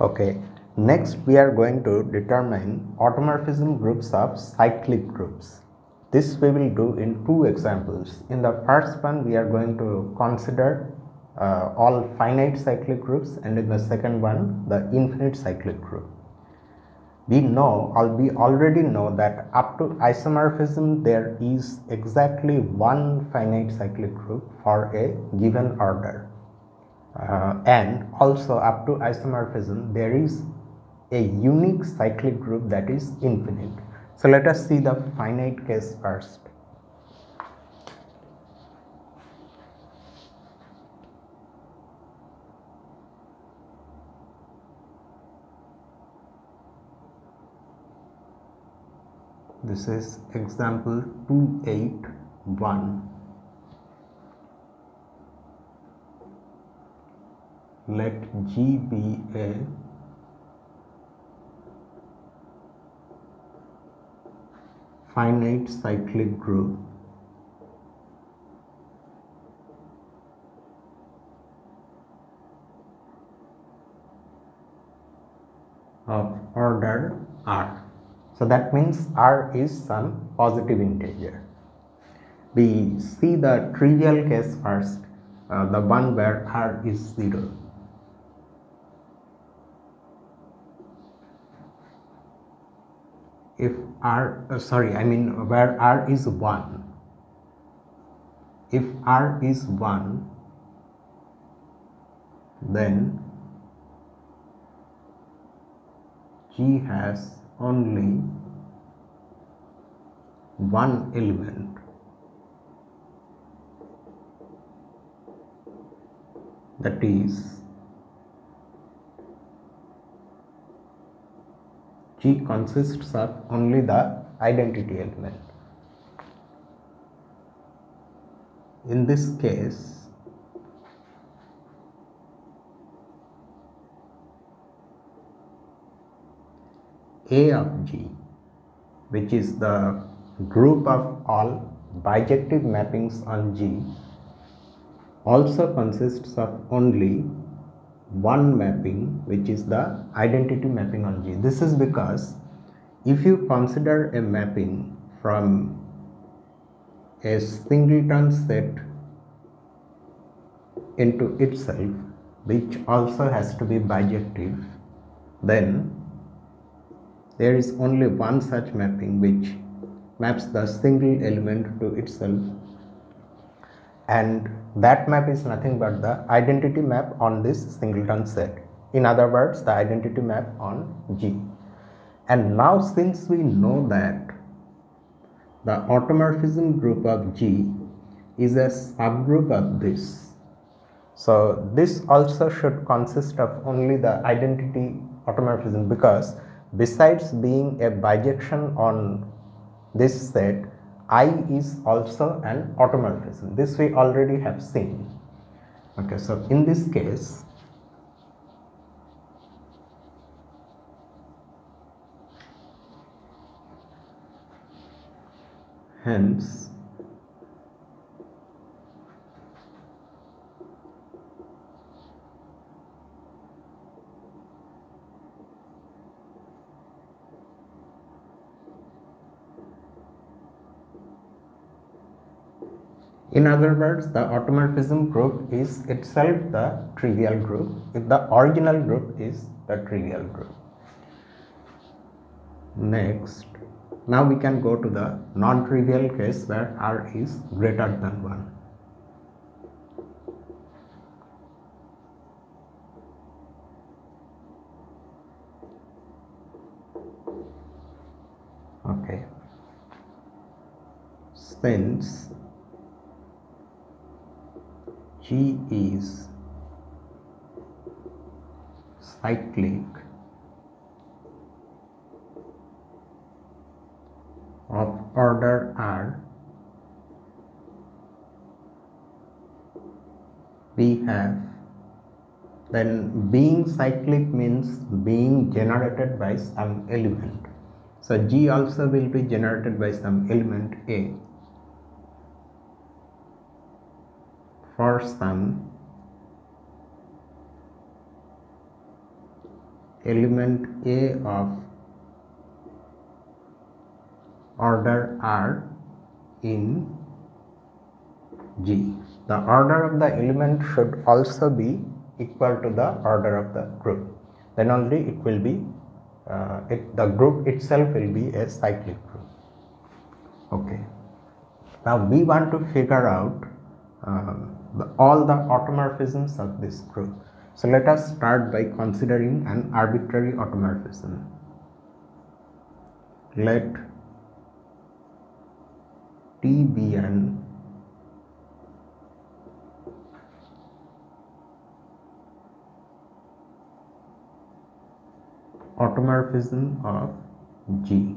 Okay, next we are going to determine automorphism groups of cyclic groups. This we will do in two examples. In the first one, we are going to consider uh, all finite cyclic groups, and in the second one, the infinite cyclic group. We know, or we already know that up to isomorphism, there is exactly one finite cyclic group for a given order uh, and also up to isomorphism there is a unique cyclic group that is infinite. So let us see the finite case first. This is example 281. Let G be a finite cyclic group of order R. So that means R is some positive integer. We see the trivial case first, uh, the one where R is 0. If r uh, sorry i mean where r is 1 if r is 1 then g has only one element. That is G consists of only the identity element. In this case, A of G, which is the group of all bijective mappings on G, also consists of only one mapping which is the identity mapping on G. This is because if you consider a mapping from a singleton set into itself which also has to be bijective then there is only one such mapping which maps the single element to itself and that map is nothing but the identity map on this singleton set. In other words the identity map on G. And now since we know that the automorphism group of G is a subgroup of this so this also should consist of only the identity automorphism because besides being a bijection on this set I is also an automorphism. This we already have seen. Okay, so in this case, hence In other words, the automorphism group is itself the trivial group if the original group is the trivial group. Next, now we can go to the non-trivial case where R is greater than 1. Okay. Since G is cyclic of order R. We have then being cyclic means being generated by some element. So G also will be generated by some element A for some element A of order R in G. The order of the element should also be equal to the order of the group. Then only it will be, uh, it, the group itself will be a cyclic group. Okay. Now we want to figure out um, the, all the automorphisms of this group. So let us start by considering an arbitrary automorphism. Let T be an automorphism of G.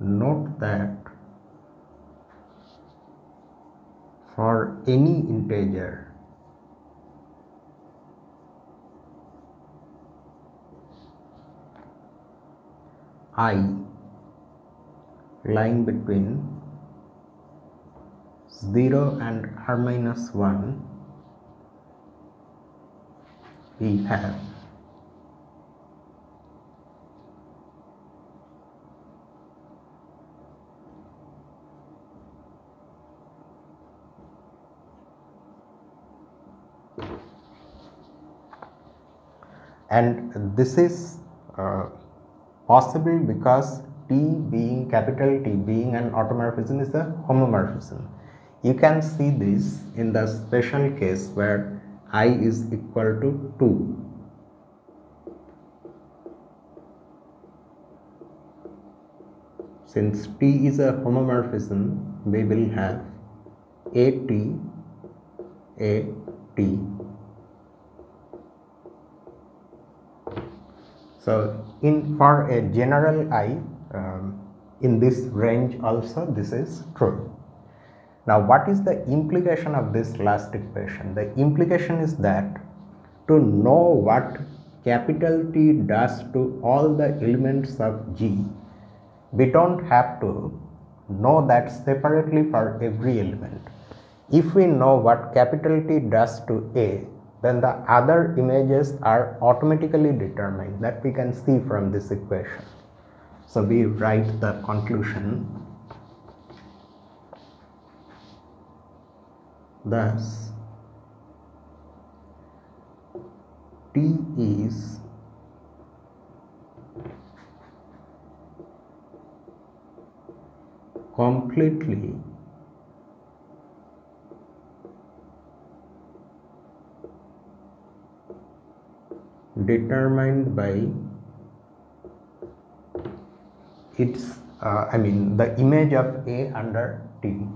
Note that for any integer i lying between 0 and r minus 1 we have and this is uh, possible because T being capital T being an automorphism is a homomorphism. You can see this in the special case where i is equal to 2. Since T is a homomorphism, we will have AT, AT So in for a general i um, in this range also this is true. Now what is the implication of this last equation? The implication is that to know what capital T does to all the elements of G, we don't have to know that separately for every element. If we know what capital T does to A, then the other images are automatically determined that we can see from this equation. So we write the conclusion thus T is completely determined by its uh, I mean the image of A under T.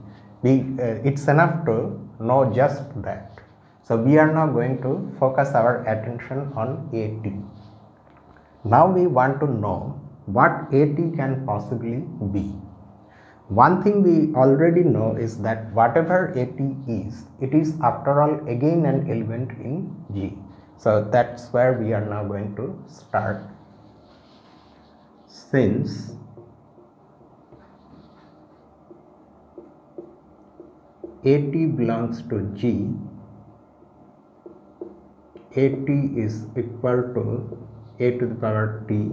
We, uh, it's enough to know just that. So we are now going to focus our attention on AT. Now we want to know what AT can possibly be. One thing we already know is that whatever AT is, it is after all again an element in G. So that's where we are now going to start. Since AT belongs to G, AT is equal to A to the power T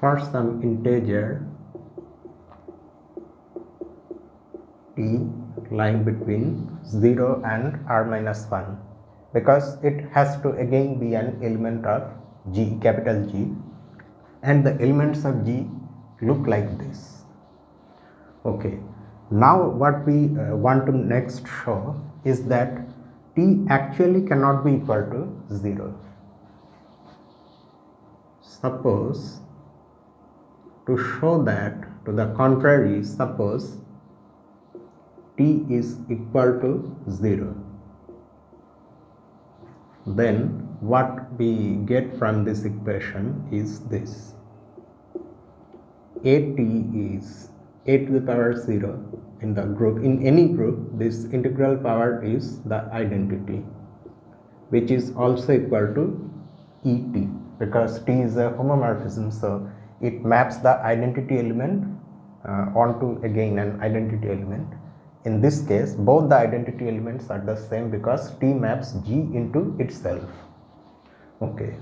for some integer t lying between 0 and r minus 1 because it has to again be an element of g capital G. And the elements of G look like this. Okay. Now what we uh, want to next show is that t actually cannot be equal to 0 suppose to show that to the contrary suppose t is equal to 0 then what we get from this equation is this. At is a to the power 0 in the group in any group this integral power is the identity which is also equal to et because t is a homomorphism so it maps the identity element uh, onto again an identity element. In this case, both the identity elements are the same because T maps G into itself. Okay.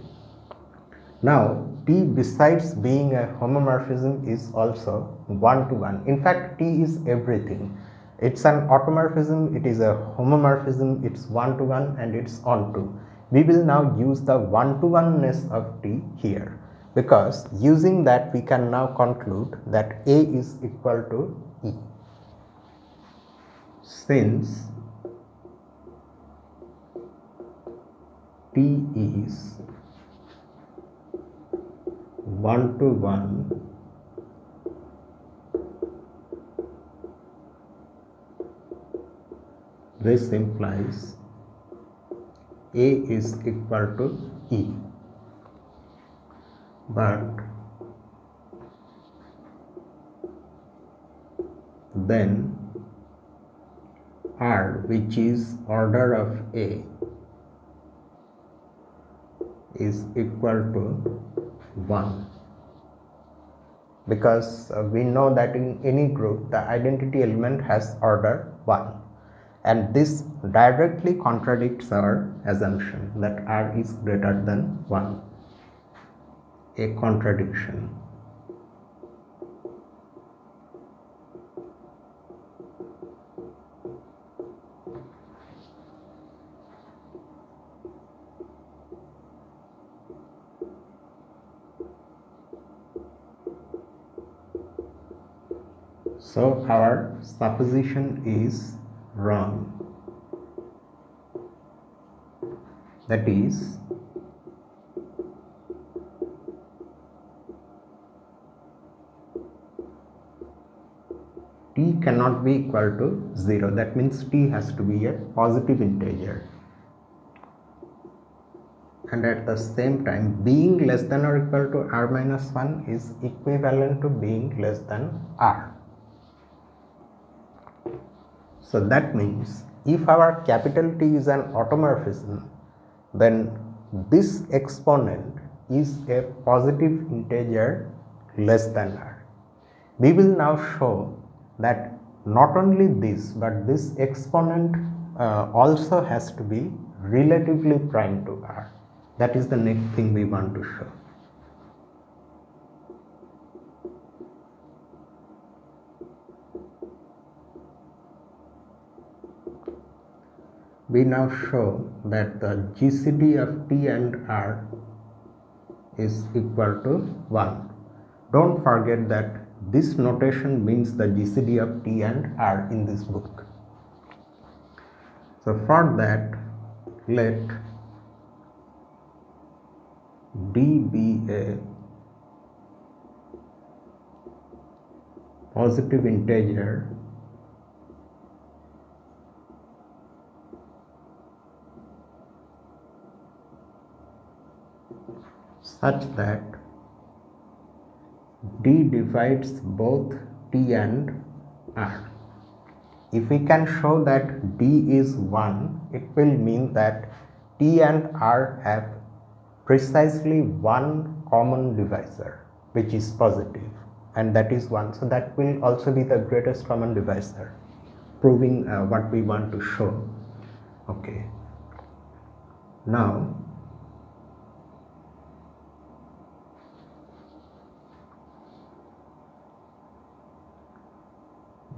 Now, T besides being a homomorphism is also one to one. In fact, T is everything. It's an automorphism, it is a homomorphism, it's one to one and it's onto. We will now use the one to oneness of T here because using that we can now conclude that A is equal to E. Since T is 1 to 1 this implies A is equal to E. But then R which is order of A is equal to 1 because uh, we know that in any group the identity element has order 1 and this directly contradicts our assumption that R is greater than 1 a contradiction. So our supposition is wrong. That is t cannot be equal to 0 that means t has to be a positive integer and at the same time being less than or equal to r minus 1 is equivalent to being less than r. So that means if our capital T is an automorphism then this exponent is a positive integer less than r. We will now show that not only this but this exponent uh, also has to be relatively prime to r. That is the next thing we want to show. We now show that the GCD of T and R is equal to 1. Don't forget that this notation means the GCD of T and R in this book. So for that let D be a positive integer such that D divides both T and R. If we can show that D is 1, it will mean that T and R have precisely one common divisor which is positive and that is 1. So that will also be the greatest common divisor proving uh, what we want to show. Okay. Now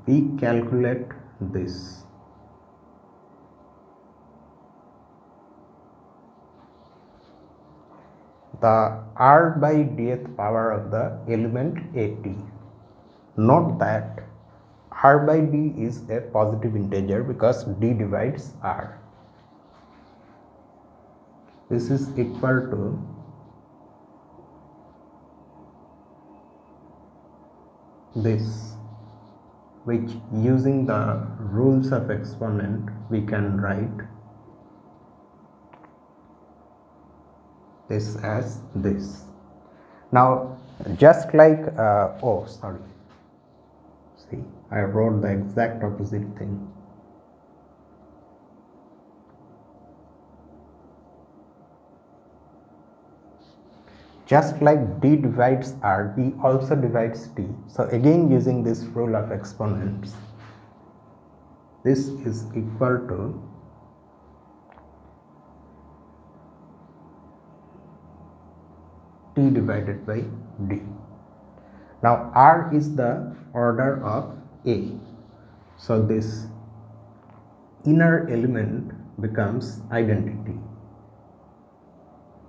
we calculate this. The r by dth power of the element at note that r by d is a positive integer because d divides r. This is equal to this which using the rules of exponent we can write this as this. Now just like uh, oh sorry. See I wrote the exact opposite thing just like d divides r d also divides t. So again using this rule of exponents this is equal to t divided by d. Now r is the order of a. So this inner element becomes identity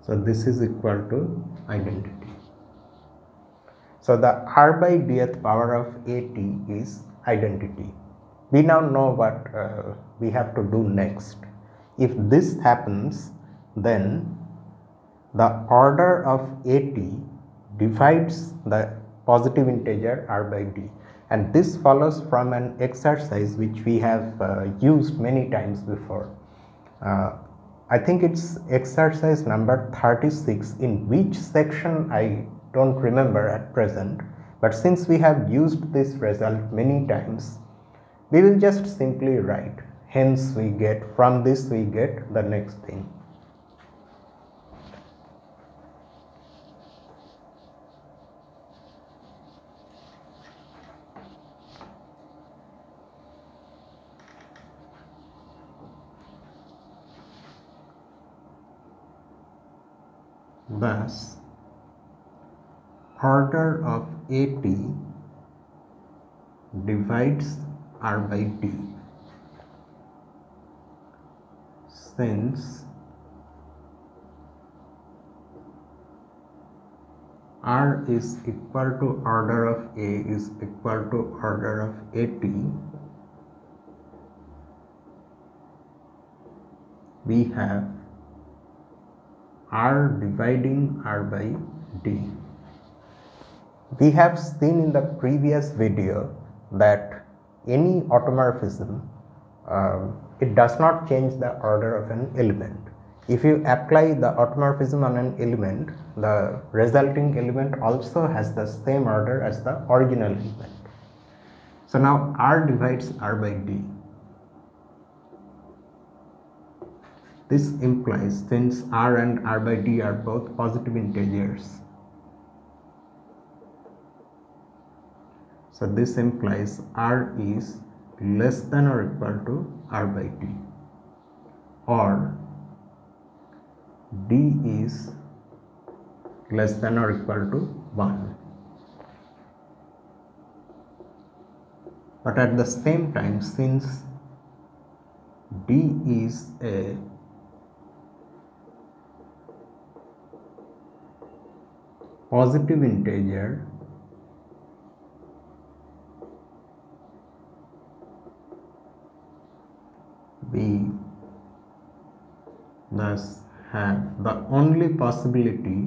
so this is equal to identity. So the r by dth power of at is identity. We now know what uh, we have to do next. If this happens then the order of at divides the positive integer r by d and this follows from an exercise which we have uh, used many times before. Uh, I think it's exercise number 36 in which section I don't remember at present but since we have used this result many times we will just simply write hence we get from this we get the next thing Thus, order of AT divides R by D. Since R is equal to order of A is equal to order of AT, we have r dividing r by d. We have seen in the previous video that any automorphism uh, it does not change the order of an element. If you apply the automorphism on an element, the resulting element also has the same order as the original element. So now R divides R by D. This implies since r and r by d are both positive integers. So this implies r is less than or equal to r by d or d is less than or equal to 1. But at the same time since d is a positive integer we thus have the only possibility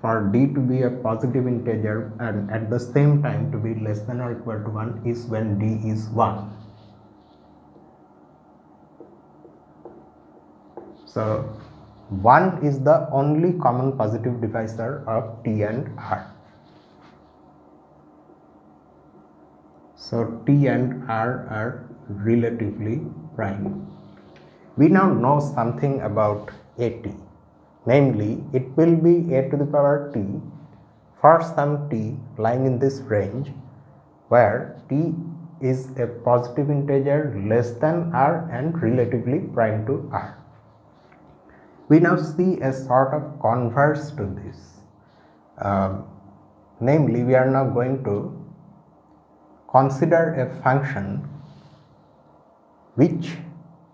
for d to be a positive integer and at the same time to be less than or equal to 1 is when d is 1. So 1 is the only common positive divisor of T and R. So T and R are relatively prime. We now know something about AT, namely it will be a to the power t for some t lying in this range where t is a positive integer less than r and relatively prime to r. We now see a sort of converse to this. Um, namely, we are now going to consider a function which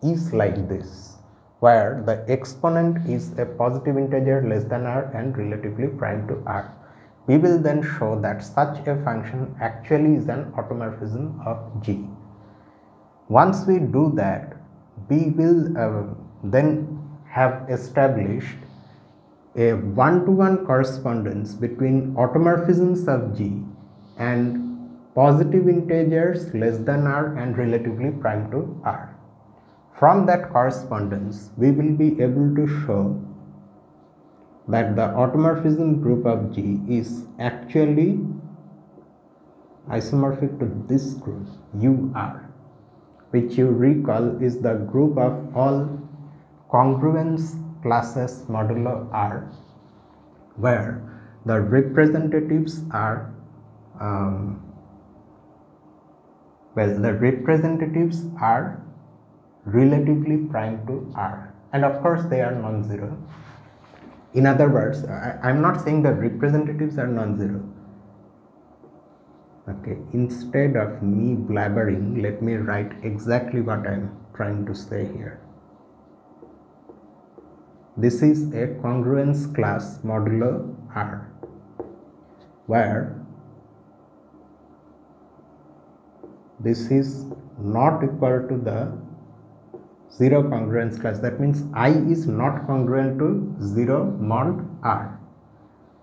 is like this where the exponent is a positive integer less than r and relatively prime to r. We will then show that such a function actually is an automorphism of g. Once we do that, we will uh, then have established a one-to-one -one correspondence between automorphisms of G and positive integers less than r and relatively prime to r. From that correspondence, we will be able to show that the automorphism group of G is actually isomorphic to this group UR, which you recall is the group of all congruence classes modulo R where the representatives are um, well the representatives are relatively prime to R. And of course they are non-zero. In other words I, am not saying the representatives are non-zero. Okay instead of me blabbering let me write exactly what I'm trying to say here this is a congruence class modulo R where this is not equal to the zero congruence class. That means i is not congruent to 0 mod r.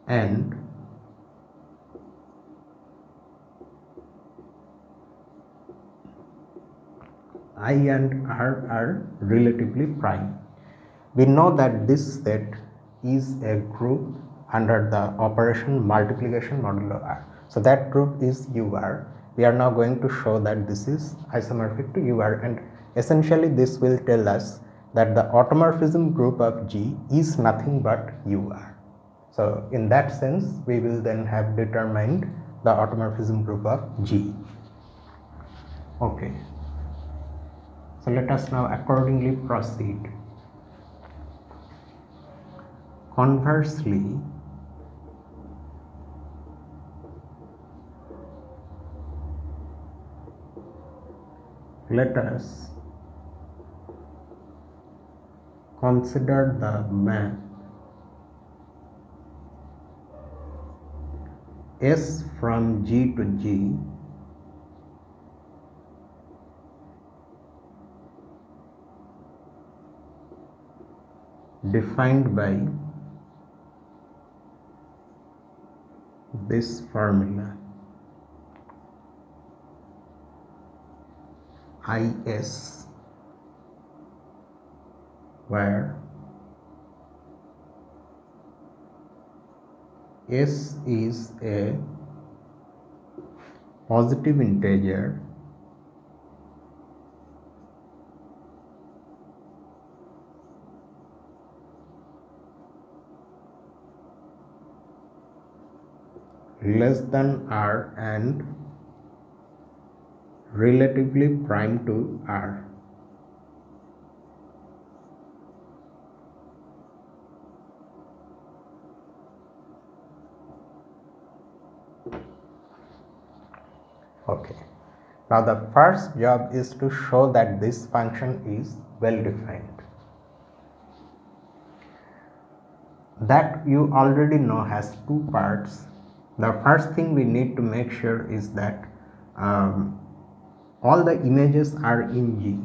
And i and r are relatively prime we know that this set is a group under the operation multiplication modulo r. So that group is UR. We are now going to show that this is isomorphic to UR and essentially this will tell us that the automorphism group of G is nothing but UR. So in that sense we will then have determined the automorphism group of G. Okay. So let us now accordingly proceed. Conversely, let us consider the map. S from G to G defined by this formula is where s is a positive integer less than r and relatively prime to r. Okay. Now the first job is to show that this function is well defined. That you already know has two parts the first thing we need to make sure is that um, all the images are in G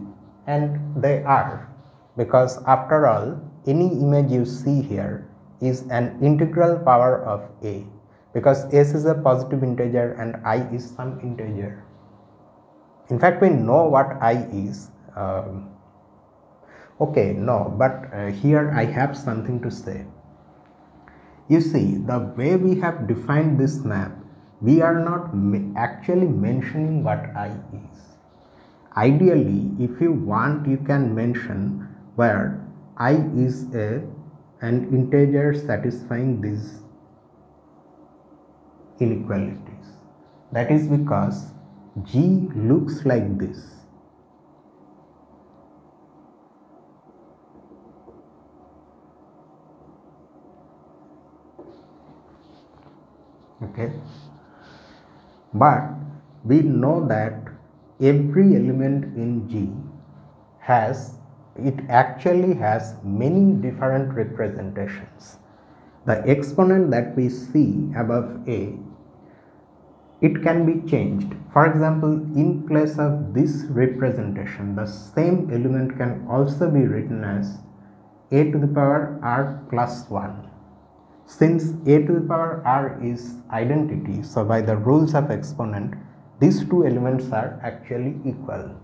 and they are because after all any image you see here is an integral power of A because S is a positive integer and I is some integer. In fact we know what I is um, okay no but uh, here I have something to say you see, the way we have defined this map, we are not actually mentioning what i is. Ideally, if you want, you can mention where i is a an integer satisfying these inequalities. That is because G looks like this. Okay. But we know that every element in G has it actually has many different representations. The exponent that we see above a it can be changed. For example in place of this representation the same element can also be written as a to the power r plus 1 since a to the power r is identity, so by the rules of exponent, these two elements are actually equal.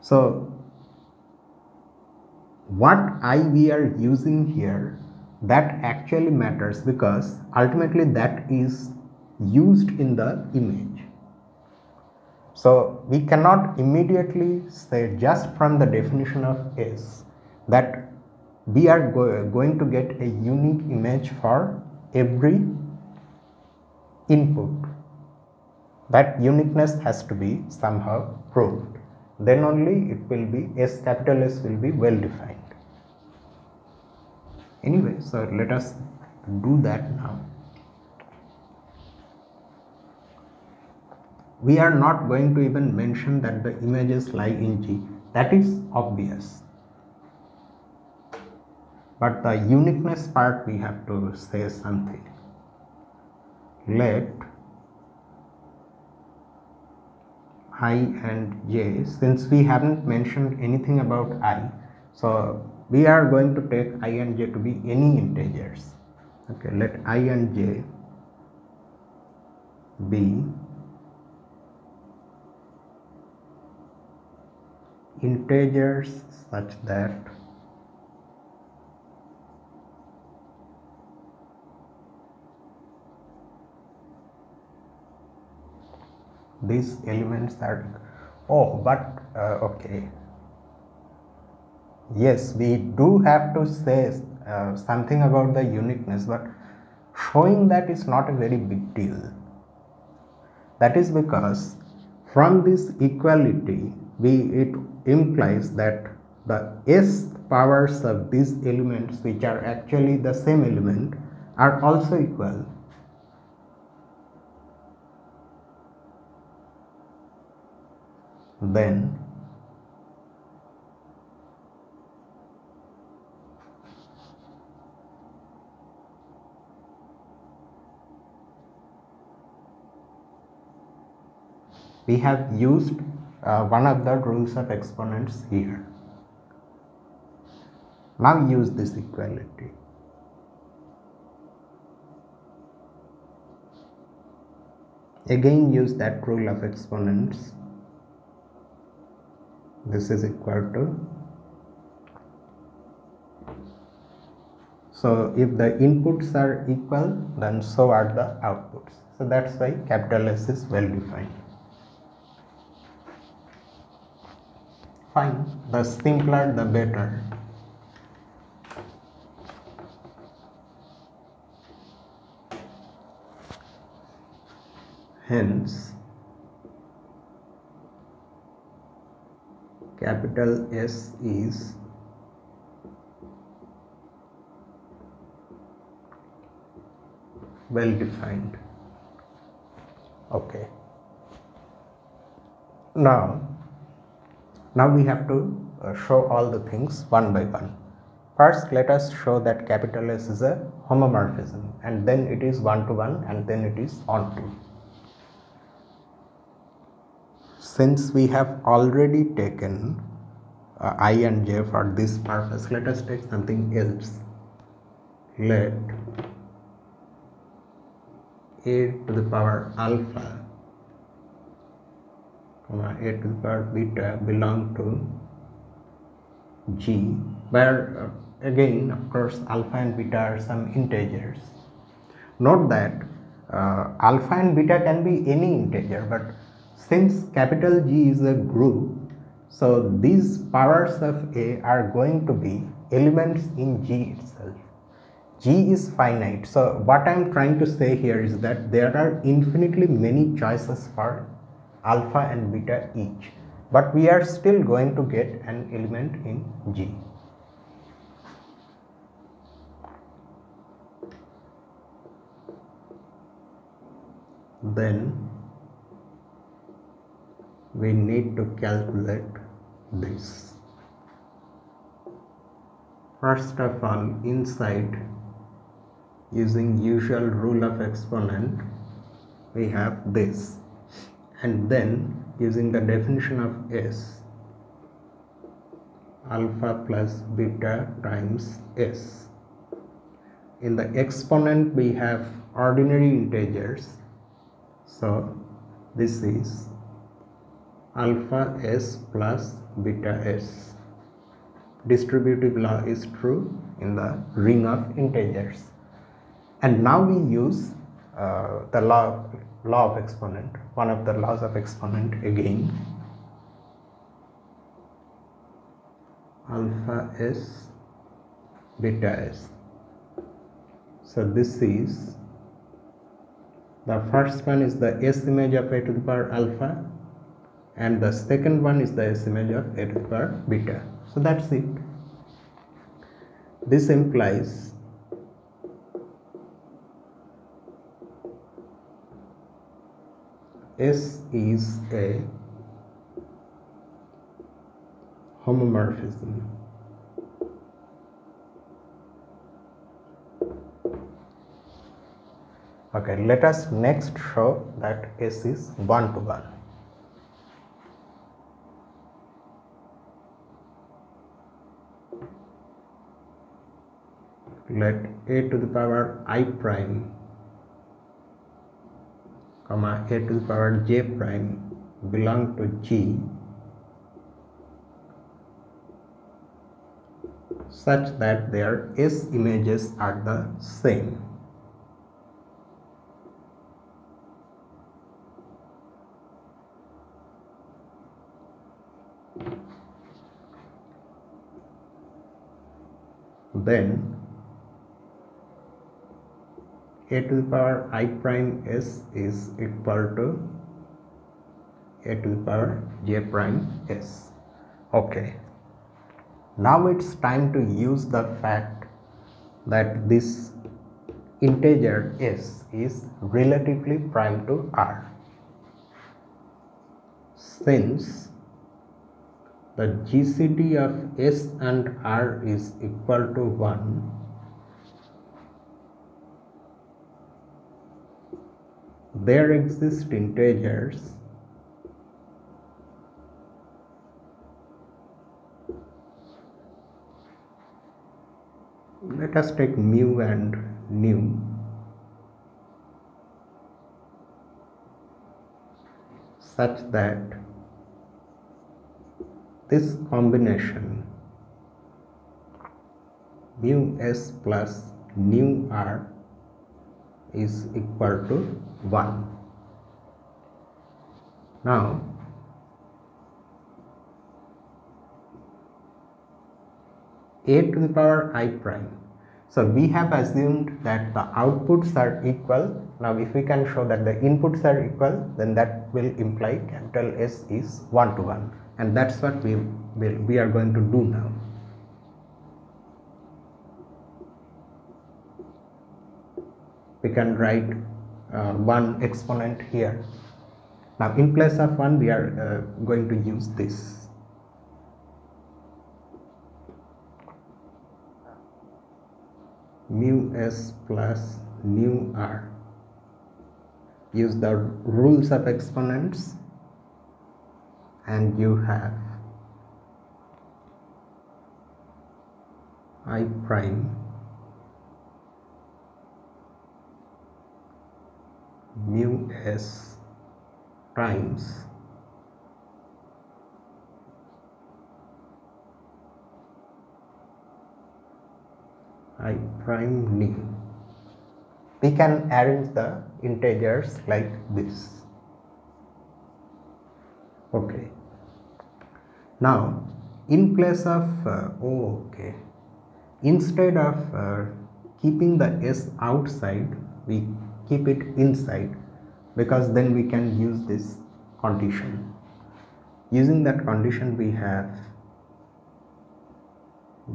So, what i we are using here that actually matters because ultimately that is used in the image. So, we cannot immediately say just from the definition of S that we are go going to get a unique image for every input. That uniqueness has to be somehow proved. Then only it will be s capital s will be well defined. Anyway so let us do that now. We are not going to even mention that the images lie in G. That is obvious but the uniqueness part we have to say something. Let i and j since we haven't mentioned anything about i so we are going to take i and j to be any integers. Okay let i and j be integers such that these elements are oh but uh, okay. Yes we do have to say uh, something about the uniqueness but showing that is not a very big deal. That is because from this equality we it implies that the s powers of these elements which are actually the same element are also equal then we have used uh, one of the rules of exponents here. Now use this equality. Again use that rule of exponents this is equal to. So if the inputs are equal then so are the outputs. So that's why capital S is well defined. Fine. The simpler the better. Hence capital S is well defined. Okay. Now now we have to uh, show all the things one by one. First let us show that capital S is a homomorphism and then it is one to one and then it is onto since we have already taken uh, i and j for this purpose let us take something else. Let a to the power alpha comma a to the power beta belong to g where uh, again of course alpha and beta are some integers. Note that uh, alpha and beta can be any integer but since capital G is a group, so these powers of A are going to be elements in G itself. G is finite. So what I am trying to say here is that there are infinitely many choices for alpha and beta each. But we are still going to get an element in G. Then we need to calculate this. First of all, inside using usual rule of exponent, we have this and then using the definition of S alpha plus beta times S. In the exponent we have ordinary integers so this is alpha s plus beta s. Distributive law is true in the ring of integers. And now we use uh, the law, law of exponent, one of the laws of exponent again. Alpha s beta s. so this is the first one is the s image of a to the power alpha and the second one is the s image of a to the power beta so that's it this implies S is a homomorphism. Okay, let us next show that S is one to one. Let a to the power i prime comma a to the power j prime belong to G such that their S images are the same. Then a to the power i prime s is equal to a to the power j prime s. Okay. Now it's time to use the fact that this integer s is relatively prime to r. Since the gcd of s and r is equal to 1 there exist integers. Let us take mu and nu. Such that this combination mu s plus nu r is equal to 1. Now, a to the power i prime. So, we have assumed that the outputs are equal. Now, if we can show that the inputs are equal, then that will imply capital S is 1 to 1 and that is what we, will, we are going to do now. We can write uh, 1 exponent here. Now, in place of 1, we are uh, going to use this. mu s plus nu r use the rules of exponents and you have i prime mu s times i prime nu. We can arrange the integers like this. Okay. Now, in place of uh, oh, okay, instead of uh, keeping the s outside, we keep it inside because then we can use this condition. Using that condition, we have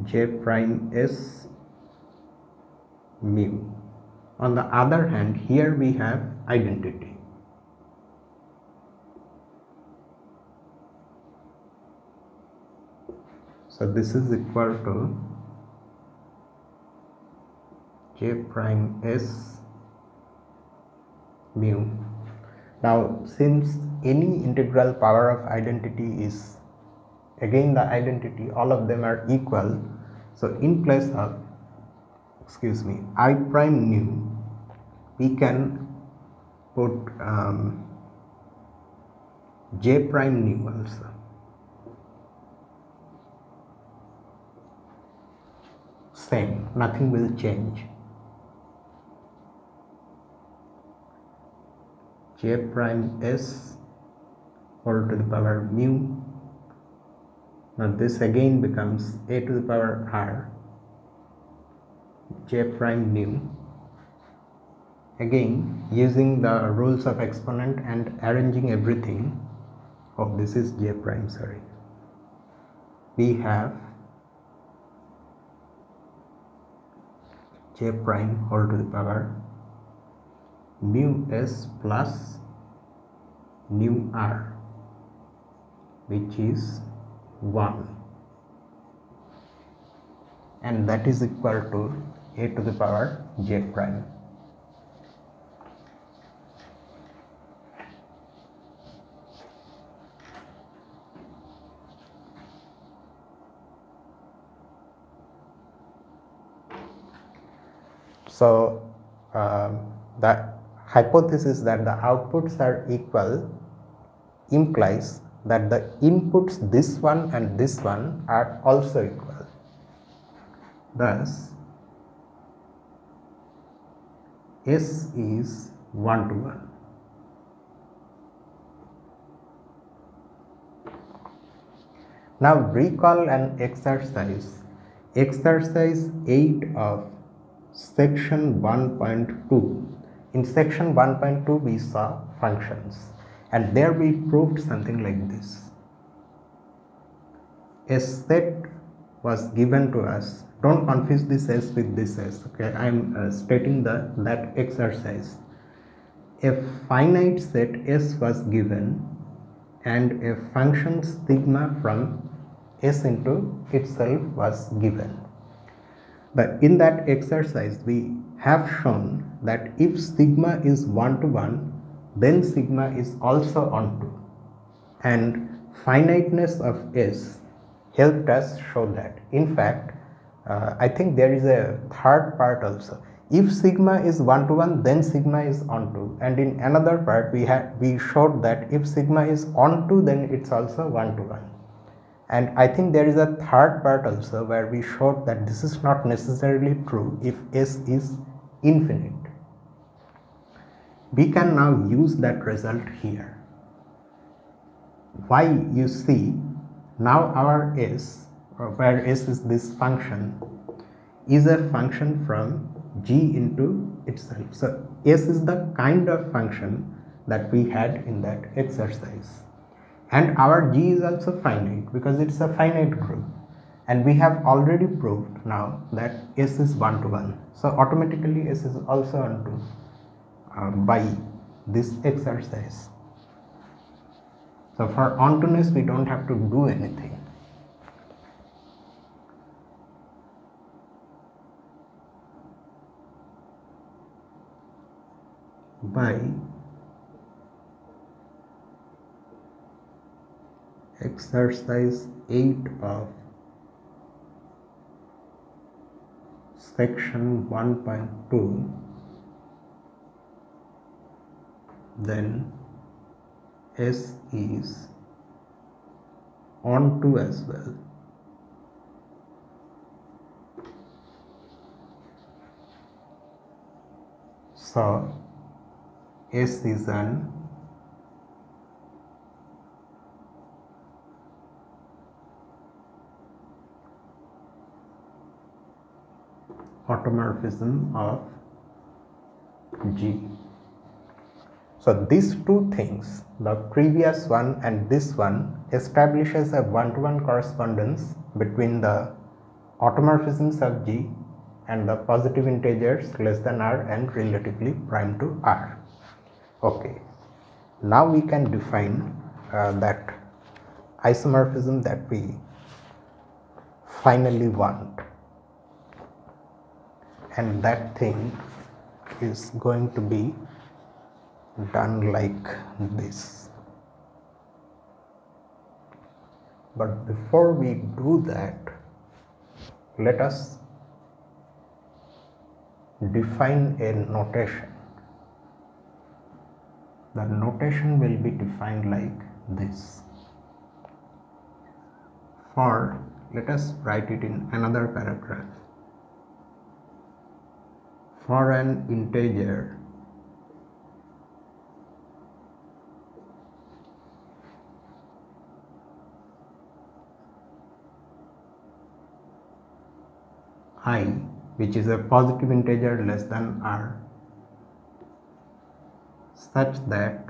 j prime s mu. On the other hand, here we have identity. So this is equal to j prime s mu. Now since any integral power of identity is again the identity all of them are equal so in place of excuse me i prime nu we can put um, j prime nu also same nothing will change j prime s all to the power mu. Now this again becomes a to the power r. J prime mu. Again using the rules of exponent and arranging everything. Oh this is j prime sorry. We have j prime all to the power mu s plus mu r which is 1 and that is equal to a to the power j prime. So um, the hypothesis that the outputs are equal implies that the inputs this one and this one are also equal. Thus, S is 1 to 1. Now recall an exercise, exercise 8 of section 1.2. In section 1.2 we saw functions and there we proved something like this. A set was given to us. Don't confuse this S with this S. Okay, I am uh, stating the that exercise. A finite set S was given and a function sigma from S into itself was given. But in that exercise, we have shown that if sigma is 1 to 1, then sigma is also onto. And finiteness of S helped us show that. In fact, uh, I think there is a third part also. If sigma is 1 to 1, then sigma is onto. And in another part, we had we showed that if sigma is onto, then it's also 1 to 1 and I think there is a third part also where we showed that this is not necessarily true if S is infinite. We can now use that result here. Why you see now our S where S is this function is a function from G into itself. So S is the kind of function that we had in that exercise and our G is also finite because it's a finite group and we have already proved now that S is 1 to 1 so automatically S is also onto uh, by this exercise. So for ontoness we don't have to do anything. By exercise 8 of section 1.2 then S is onto as well. So S is an automorphism of G. So these two things, the previous one and this one establishes a one-to-one -one correspondence between the automorphisms of G and the positive integers less than r and relatively prime to r. Okay, now we can define uh, that isomorphism that we finally want and that thing is going to be done like this. But before we do that let us define a notation. The notation will be defined like this. For let us write it in another paragraph for an integer. I which is a positive integer less than r such that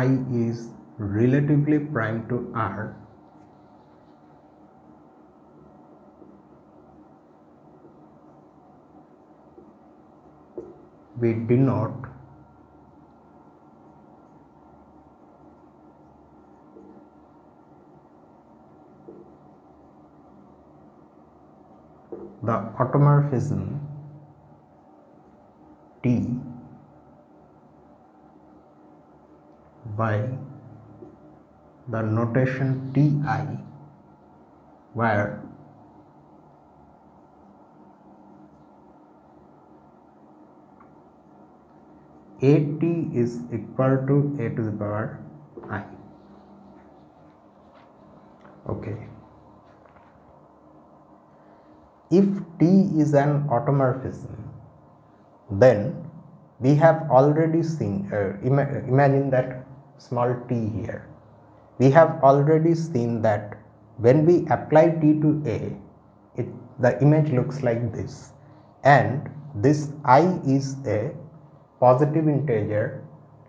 i is relatively prime to r we denote the automorphism T by the notation Ti where at is equal to a to the power i. Okay. If t is an automorphism then we have already seen uh, ima imagine that small t here. We have already seen that when we apply t to a it the image looks like this. And this i is a positive integer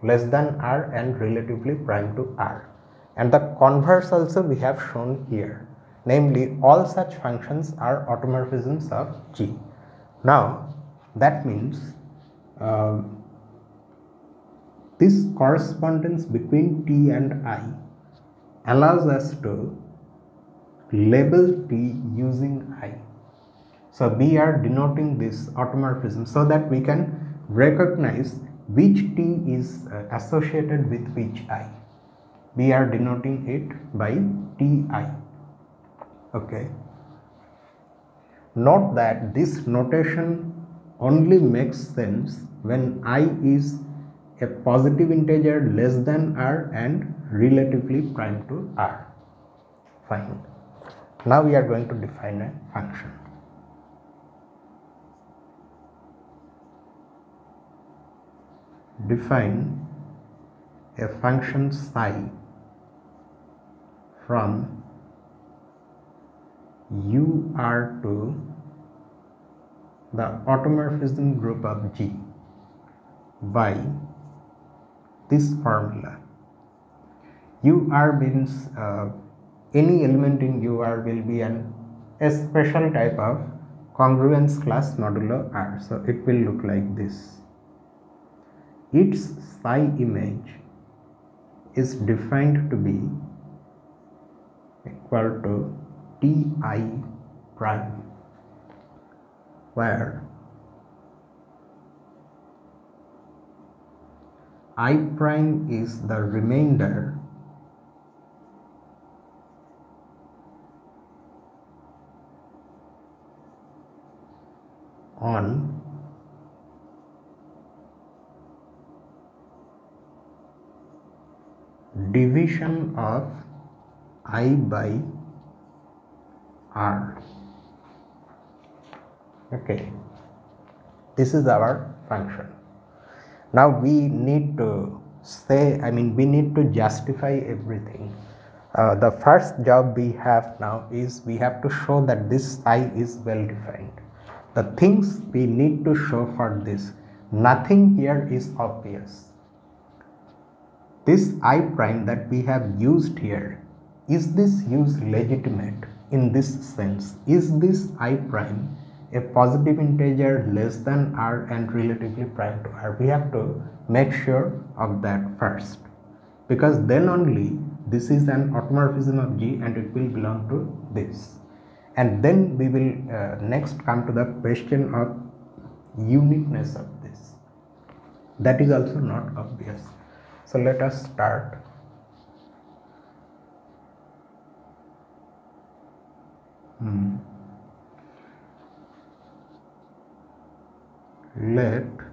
less than r and relatively prime to r. And the converse also we have shown here. Namely all such functions are automorphisms of g. Now that means uh, this correspondence between t and i allows us to label t using i. So we are denoting this automorphism so that we can recognize which t is uh, associated with which i. We are denoting it by ti okay. Note that this notation only makes sense when i is a positive integer less than r and relatively prime to r. Fine. Now we are going to define a function define a function psi from ur to the automorphism group of G by this formula. UR means uh, any element in UR will be an a special type of congruence class modulo R. So it will look like this. Its psi image is defined to be equal to Ti prime where i prime is the remainder on division of i by r. Okay. This is our function. Now we need to say i mean we need to justify everything. Uh, the first job we have now is we have to show that this i is well defined the things we need to show for this nothing here is obvious this i prime that we have used here is this use legitimate in this sense? Is this i prime a positive integer less than r and relatively prime to r? We have to make sure of that first. Because then only this is an automorphism of g and it will belong to this. And then we will uh, next come to the question of uniqueness of this. That is also not obvious so let us start. Hmm. let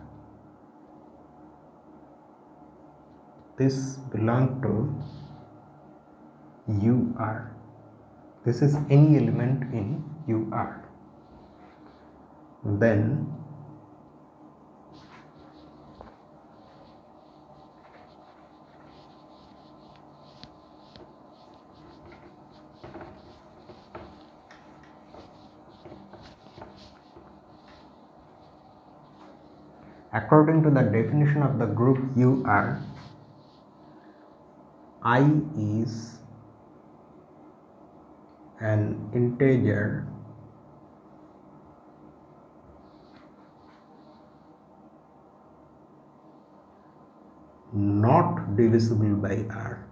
this belong to ur this is any element in ur then according to the definition of the group UR, i is an integer not divisible by r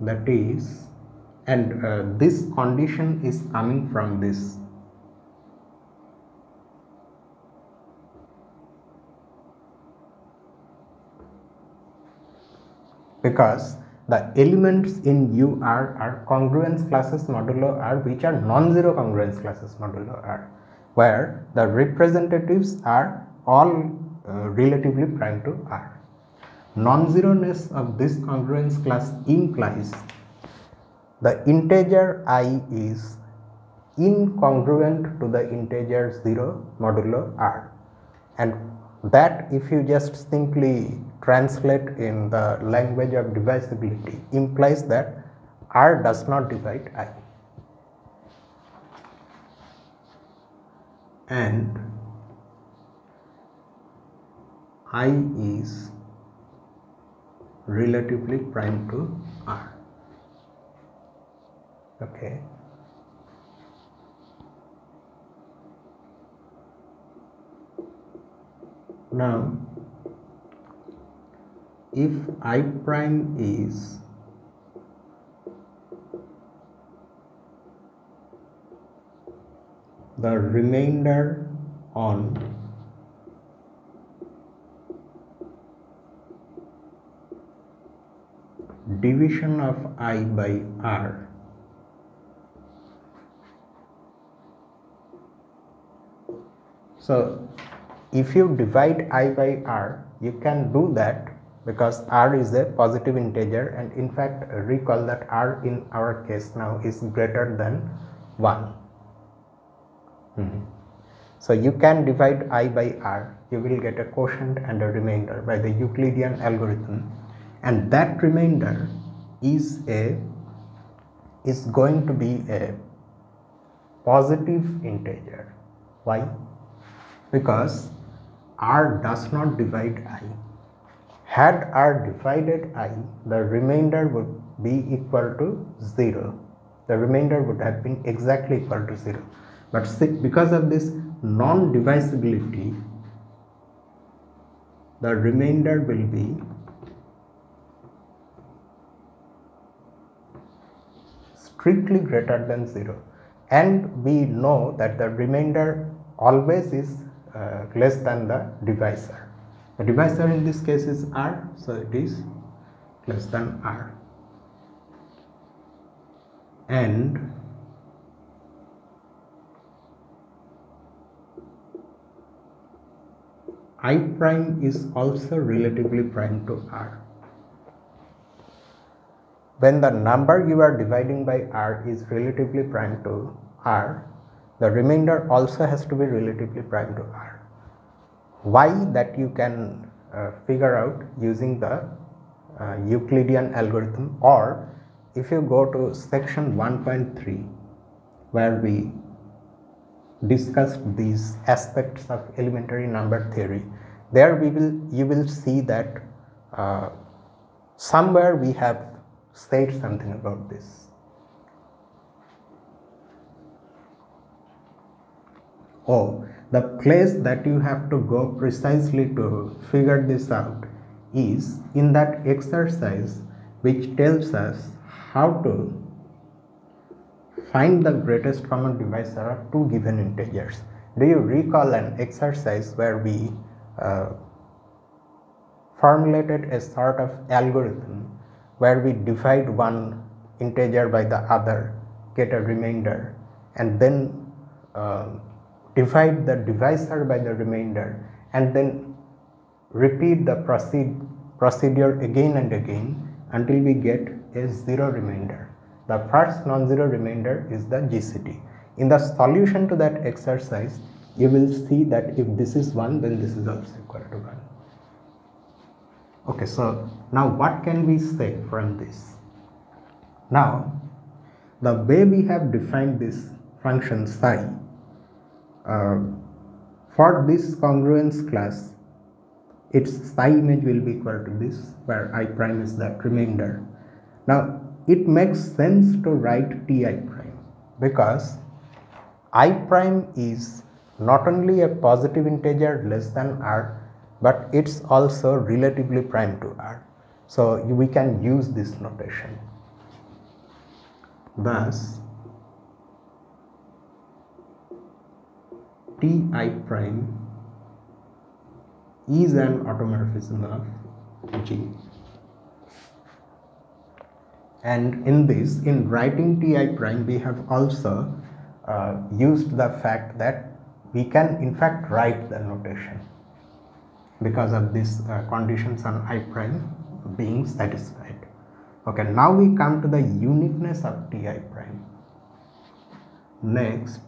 that is and uh, this condition is coming from this. Because the elements in UR are congruence classes modulo R which are non-zero congruence classes modulo R where the representatives are all uh, relatively prime to R non-zeroness of this congruence class implies the integer i is incongruent to the integer 0 modulo r. And that if you just simply translate in the language of divisibility implies that r does not divide i. And i is relatively prime to R. Okay. Now, if I prime is the remainder on division of i by r. So if you divide i by r you can do that because r is a positive integer and in fact recall that r in our case now is greater than 1 mm -hmm. so you can divide i by r you will get a quotient and a remainder by the Euclidean algorithm and that remainder is a is going to be a positive integer. Why? Because r does not divide i. Had r divided i the remainder would be equal to 0 the remainder would have been exactly equal to 0 but because of this non divisibility the remainder will be strictly greater than 0 and we know that the remainder always is uh, less than the divisor. The divisor in this case is r so it is less than r. And i prime is also relatively prime to r when the number you are dividing by r is relatively prime to r, the remainder also has to be relatively prime to r. Why that you can uh, figure out using the uh, Euclidean algorithm or if you go to section 1.3 where we discussed these aspects of elementary number theory there we will you will see that uh, somewhere we have said something about this. Oh, the place that you have to go precisely to figure this out is in that exercise which tells us how to find the greatest common divisor of two given integers. Do you recall an exercise where we uh, formulated a sort of algorithm where we divide one integer by the other get a remainder and then uh, divide the divisor by the remainder and then repeat the proceed procedure again and again until we get a zero remainder. The first non-zero remainder is the GCD. In the solution to that exercise, you will see that if this is 1 then this is also equal to 1. Okay, so now what can we say from this? Now, the way we have defined this function psi, uh, for this congruence class, its psi image will be equal to this where i prime is that remainder. Now, it makes sense to write ti prime because i prime is not only a positive integer less than r but it's also relatively prime to r. So, we can use this notation. Thus, Ti prime is an automorphism of G. And in this, in writing Ti prime, we have also uh, used the fact that we can in fact write the notation because of these uh, conditions on i prime being satisfied. Okay now we come to the uniqueness of ti prime. Next.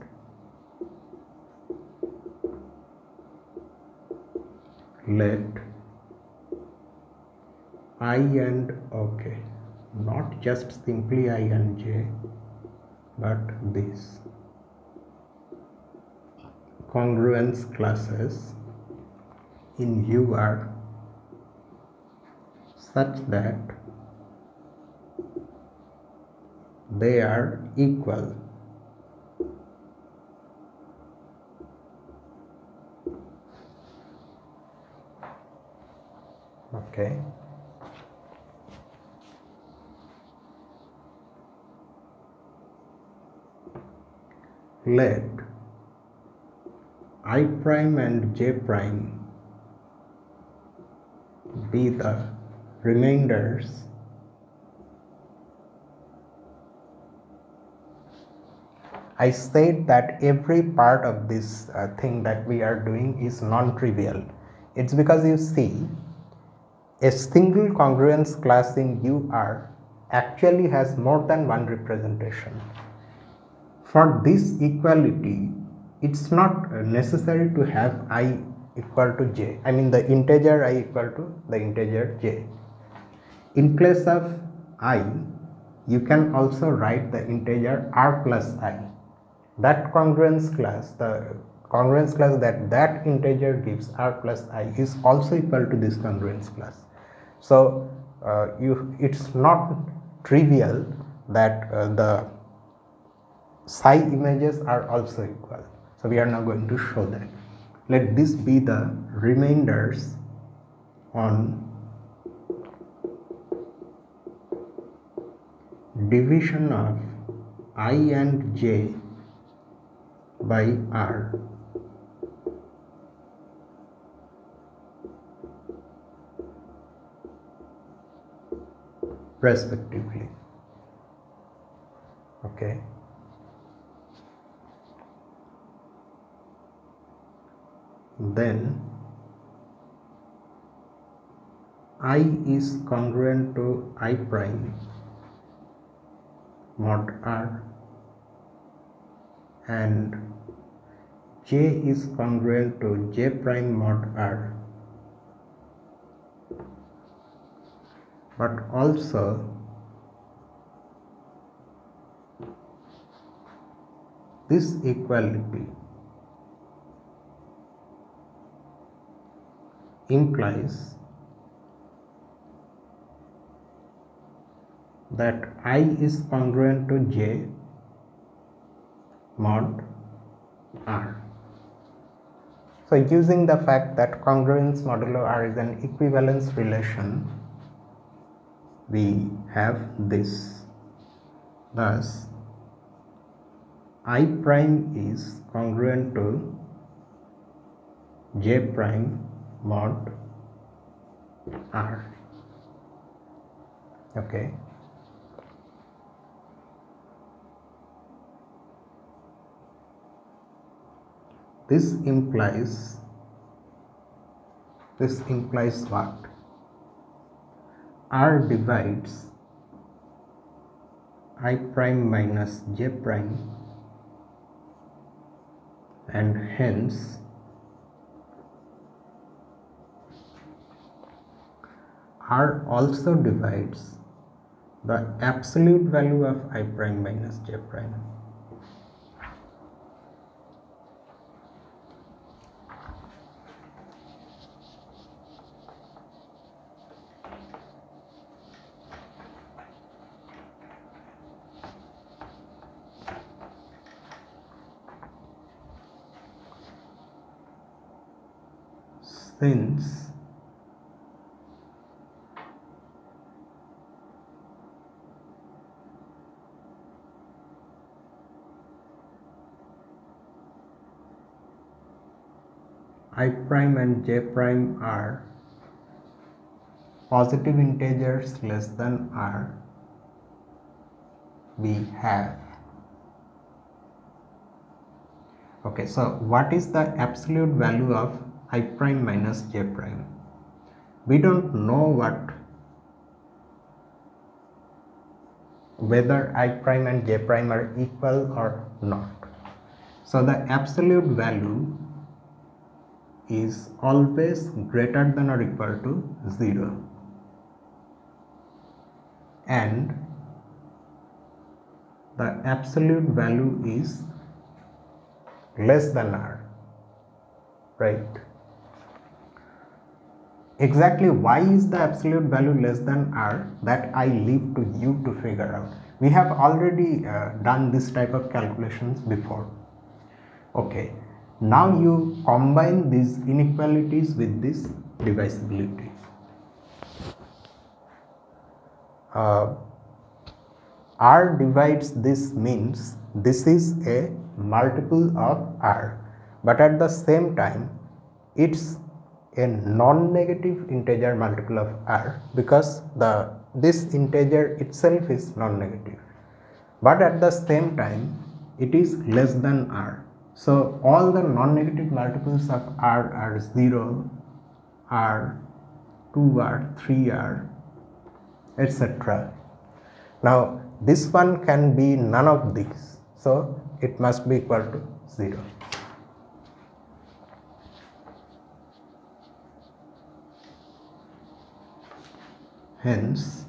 Let i and okay not just simply i and j but this. Congruence classes in U are such that they are equal. Okay. Let i prime and j prime be the remainders I said that every part of this uh, thing that we are doing is non-trivial. It's because you see a single congruence class in UR actually has more than one representation. For this equality, it's not necessary to have I equal to j. I mean the integer i equal to the integer j. In place of i you can also write the integer r plus i. That congruence class the congruence class that that integer gives r plus i is also equal to this congruence class. So uh, you it's not trivial that uh, the psi images are also equal. So we are now going to show that let this be the remainders on division of i and j by r. Respectively. Okay then i is congruent to i prime mod r and j is congruent to j prime mod r. But also this equality implies that i is congruent to j mod r. So using the fact that congruence modulo r is an equivalence relation, we have this. Thus, i prime is congruent to j prime mod r. Okay. This implies this implies what? R divides i prime minus j prime and hence R also divides the absolute value of i prime minus j prime. Since i prime and j prime are positive integers less than r we have. Okay so what is the absolute value of i prime minus j prime? We don't know what whether i prime and j prime are equal or not. So the absolute value is always greater than or equal to 0 and the absolute value is less than r right? Exactly why is the absolute value less than r that i leave to you to figure out? We have already uh, done this type of calculations before. Okay now you combine these inequalities with this divisibility. Uh, R divides this means this is a multiple of R but at the same time it's a non-negative integer multiple of R because the this integer itself is non-negative but at the same time it is less than R so all the non-negative multiples of R are 0, R, 2R, 3R, etc. Now this one can be none of these. So it must be equal to 0. Hence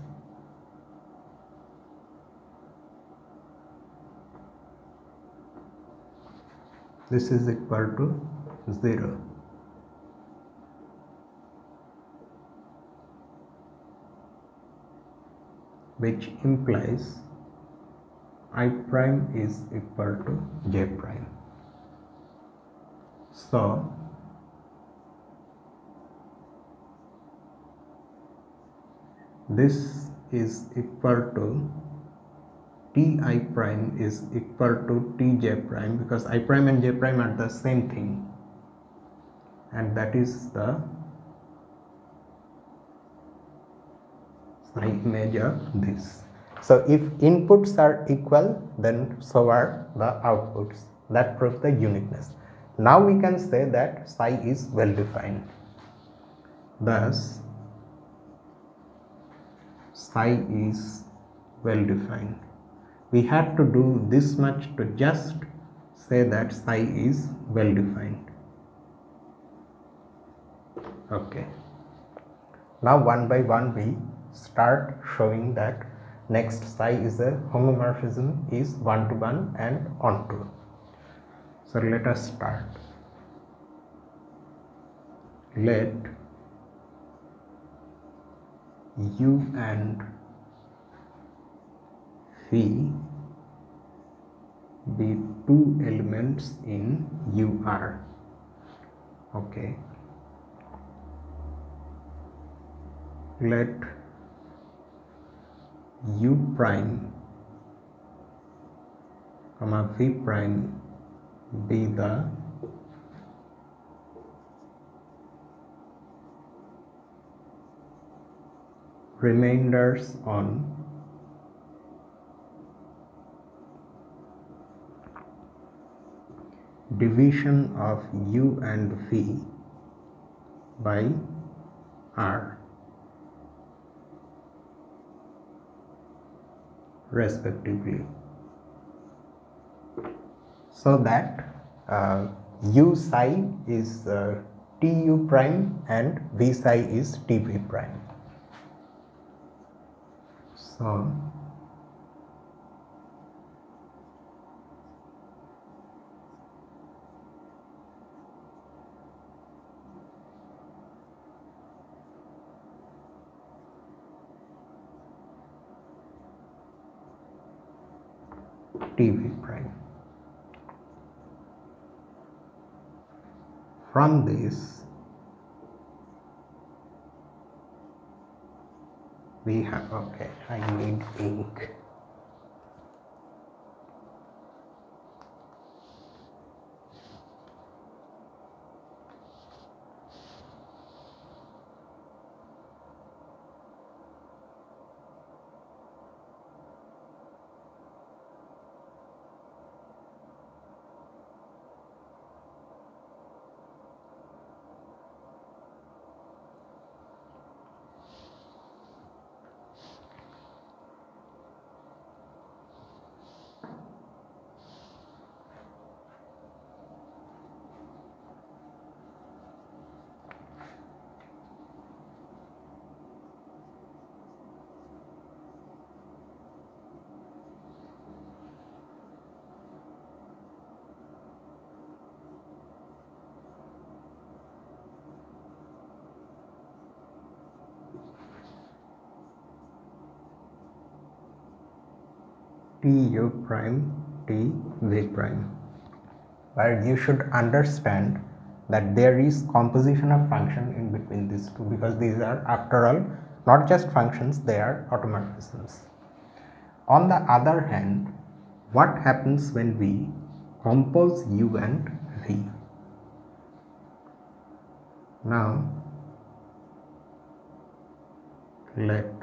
this is equal to 0 which implies i prime is equal to j prime. So this is equal to ti prime is equal to tj prime because i prime and j prime are the same thing. And that is the image of this. So if inputs are equal then so are the outputs. That proves the uniqueness. Now we can say that psi is well defined. Thus psi is well defined we had to do this much to just say that psi is well defined. Okay. Now one by one we start showing that next psi is a homomorphism is one to one and onto so let us start. Let u and be two elements in UR okay. Let u prime comma v prime be the remainders on division of u and v by r. respectively. So that uh, u psi is uh, tu prime and v psi is tv prime. So TV prime. From this, we have okay. I need ink. T u prime T v prime where you should understand that there is composition of function in between these two because these are after all not just functions they are automorphisms. On the other hand what happens when we compose u and v? Now let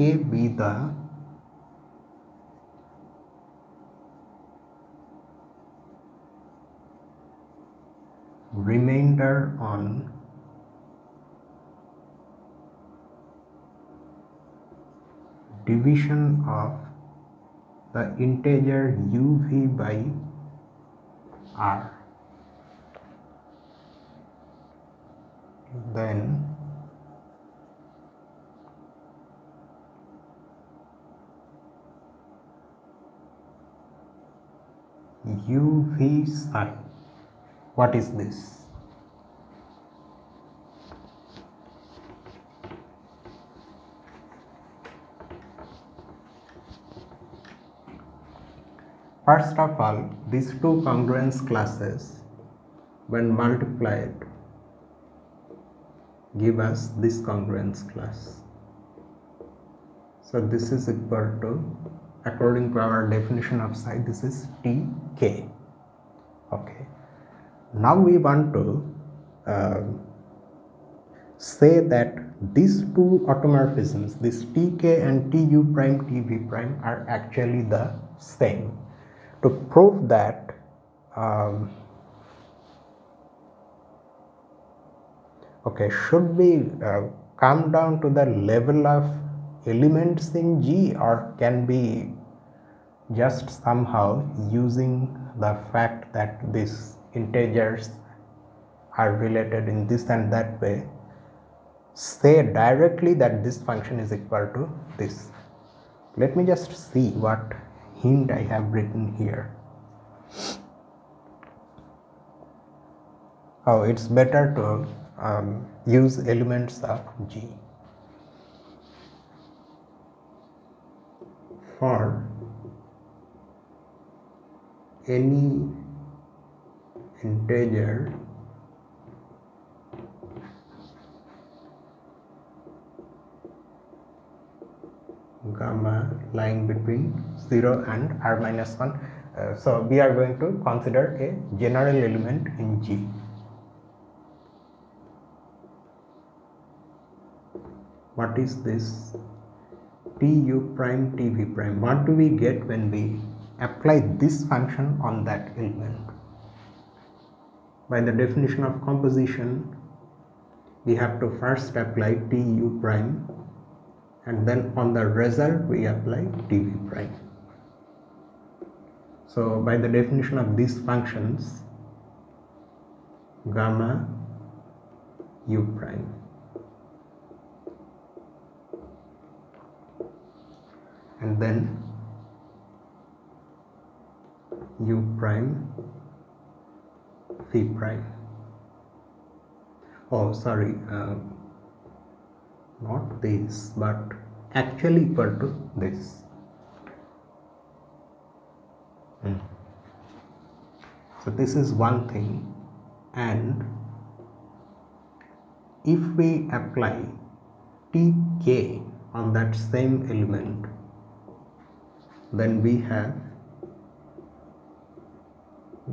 k be the remainder on division of the integer uv by r. Then uv psi what is this First of all, these two congruence classes, when multiplied, give us this congruence class. So this is equal to, according to our definition of psi, this is tk. Okay. Now we want to uh, say that these two automorphisms, this tk and tu prime tv prime are actually the same to prove that um, okay should we uh, come down to the level of elements in G or can be just somehow using the fact that these integers are related in this and that way say directly that this function is equal to this let me just see what hint I have written here. Oh, it's better to um, use elements of G. For any integer gamma lying between 0 and r minus 1 uh, so we are going to consider a general element in G. What is this tu prime tv prime. What do we get when we apply this function on that element? By the definition of composition we have to first apply tu prime and then on the result we apply tv prime. So by the definition of these functions gamma u prime and then u prime v prime. Oh sorry uh, not this but actually equal to this. Hmm. so this is one thing. And if we apply tk on that same element then we have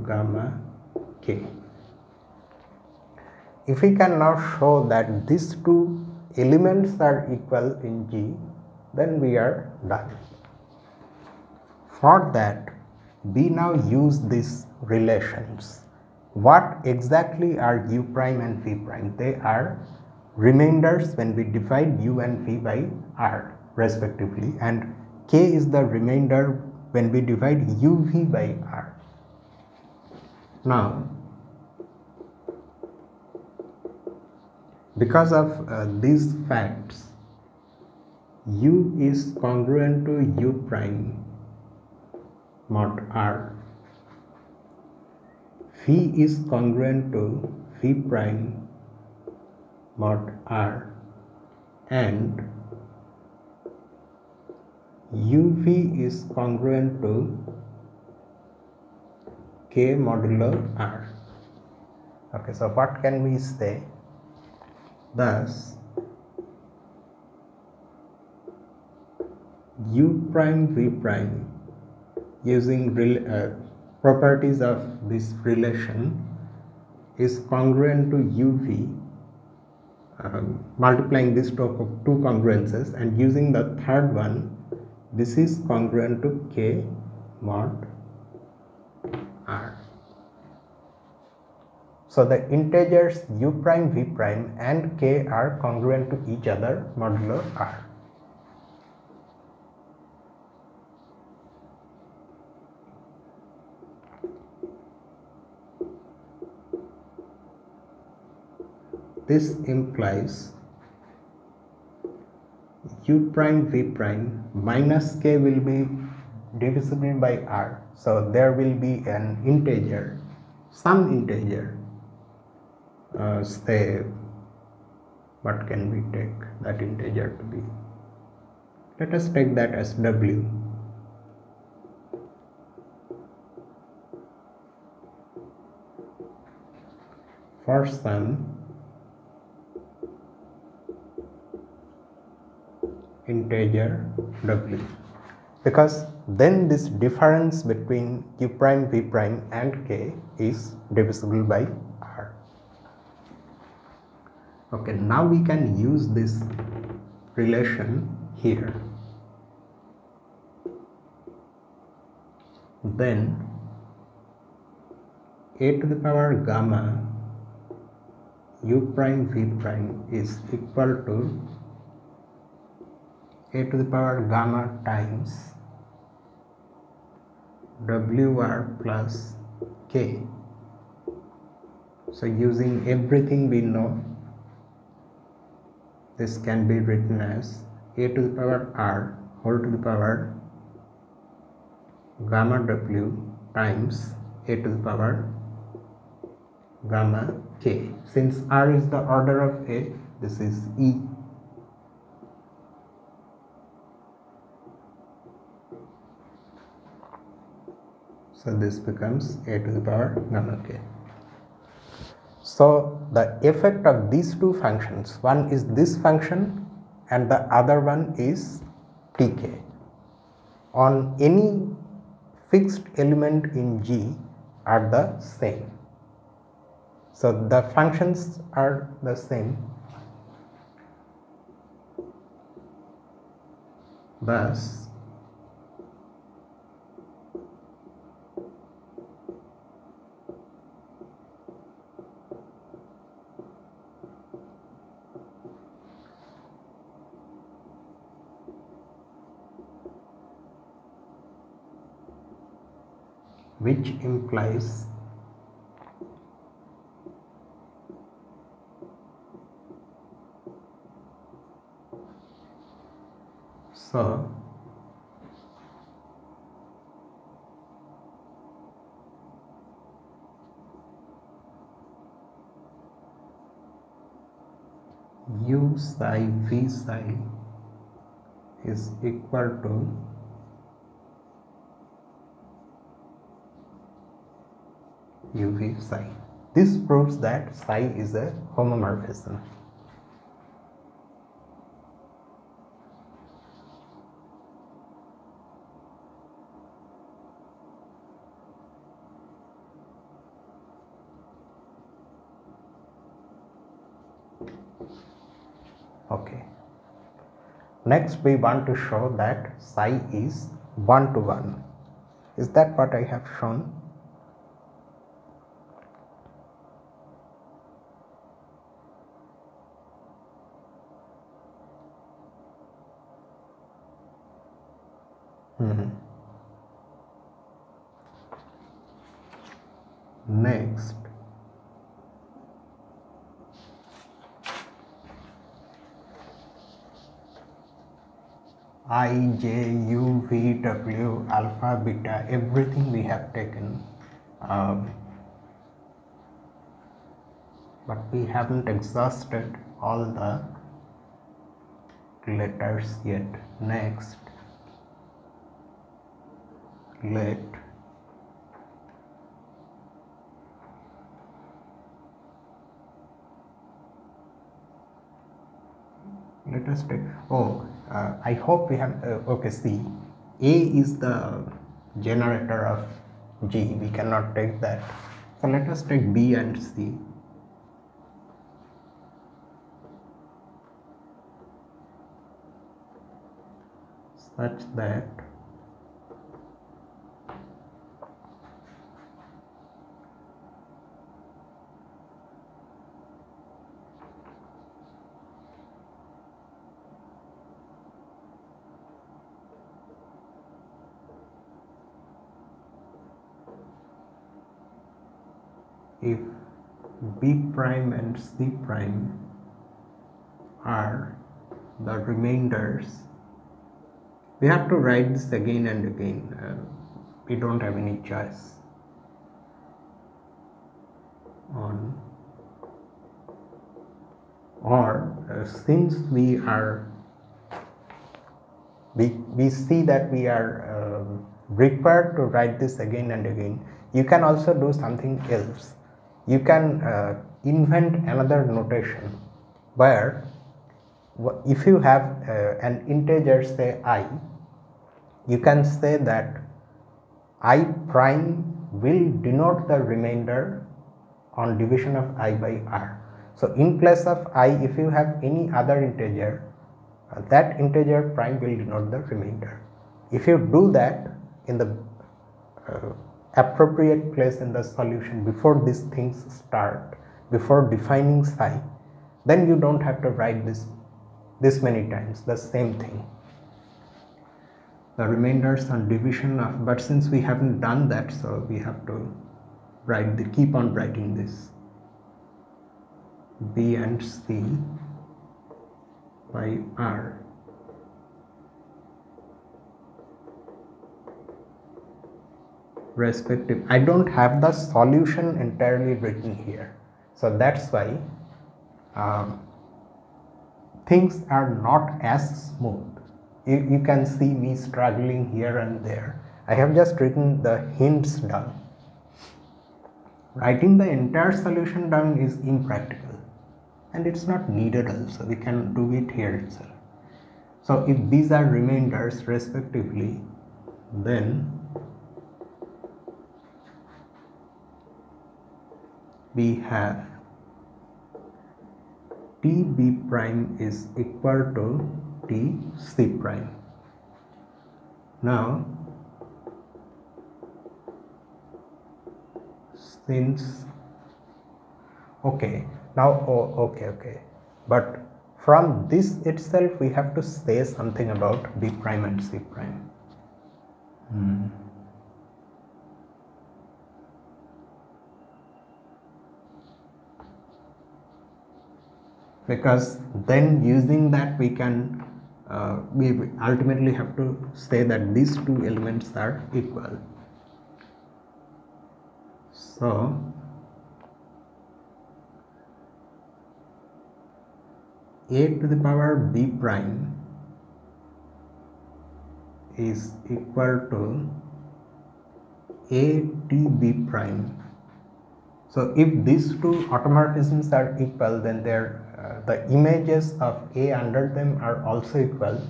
gamma k. If we can now show that these two elements are equal in G then we are done. For that we now use these relations. What exactly are u prime and v prime? They are remainders when we divide u and v by r respectively and k is the remainder when we divide uv by r. Now because of uh, these facts u is congruent to u prime mod r. V is congruent to v prime mod r. And uv is congruent to k modulo r. Okay so what can we say? Thus u prime v prime using uh, properties of this relation is congruent to uv um, multiplying these two, two congruences and using the third one this is congruent to k mod r. So the integers u prime v prime and k are congruent to each other modulo r. This implies u prime v prime minus k will be divisible by r. So there will be an integer some integer uh, say what can we take that integer to be? Let us take that as w. For some integer w. Because then this difference between u prime v prime and k is divisible by r. Okay now we can use this relation here. Then a to the power gamma u prime v prime is equal to a to the power gamma times wr plus k. So using everything we know this can be written as a to the power r whole to the power gamma w times a to the power gamma k. Since r is the order of a this is e so this becomes a to the power gamma k. So the effect of these two functions one is this function and the other one is tk on any fixed element in g are the same. So the functions are the same. Thus which implies so u psi v psi is equal to uv psi. This proves that psi is a homomorphism. okay next we want to show that psi is 1 to 1 is that what I have shown mm -hmm. next i, j, u, v, w, alpha, beta, everything we have taken. Um, but we haven't exhausted all the letters yet. Next, let let us take oh uh, I hope we have uh, okay see A is the generator of G we cannot take that. So let us take B and C. Such that if b prime and c prime are the remainders. We have to write this again and again. Uh, we don't have any choice on or uh, since we are we, we see that we are uh, required to write this again and again you can also do something else you can uh, invent another notation where if you have uh, an integer say i you can say that i prime will denote the remainder on division of i by r. So in place of i if you have any other integer uh, that integer prime will denote the remainder. If you do that in the uh, appropriate place in the solution before these things start before defining psi then you don't have to write this this many times the same thing. The remainders on division of but since we haven't done that so we have to write the keep on writing this. B and c by r respective I don't have the solution entirely written here. So that's why um, things are not as smooth. You, you can see me struggling here and there. I have just written the hints down. Writing the entire solution down is impractical and it's not needed also. We can do it here itself. So if these are remainders respectively then we have t b prime is equal to t c prime. Now since okay now oh, okay okay but from this itself we have to say something about b prime and c prime. Hmm. Because then using that we can uh, we ultimately have to say that these two elements are equal. So a to the power b prime is equal to a t b prime. So if these two automorphisms are equal then their the images of a under them are also equal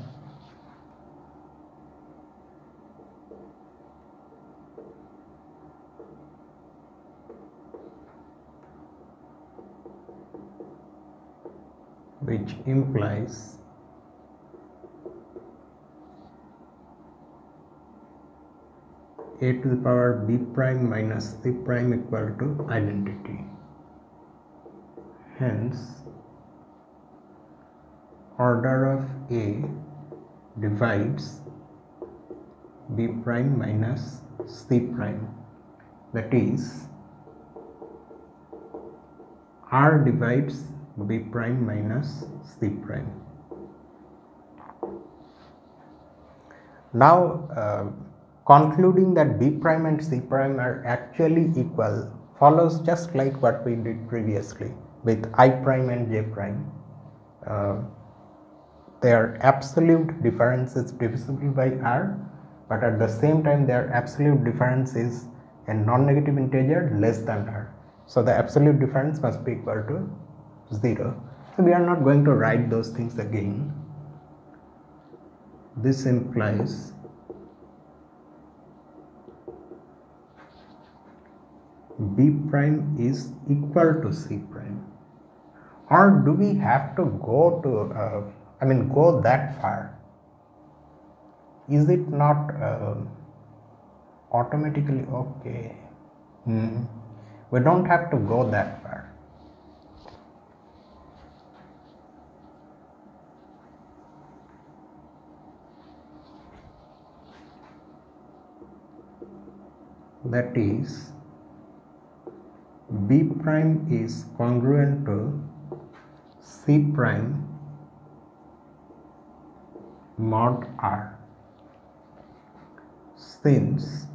which implies a to the power b prime minus c prime equal to identity. Hence, order of a divides b prime minus c prime that is r divides b prime minus c prime. Now uh, concluding that b prime and c prime are actually equal follows just like what we did previously with i prime and j prime. Uh, their absolute difference is divisible by r but at the same time their absolute difference is a non-negative integer less than r. So the absolute difference must be equal to 0 so we are not going to write those things again. This implies b prime is equal to c prime. Or do we have to go to uh, I mean go that far. Is it not uh, automatically okay? Hmm. we don't have to go that far. That is b prime is congruent to c prime mod r since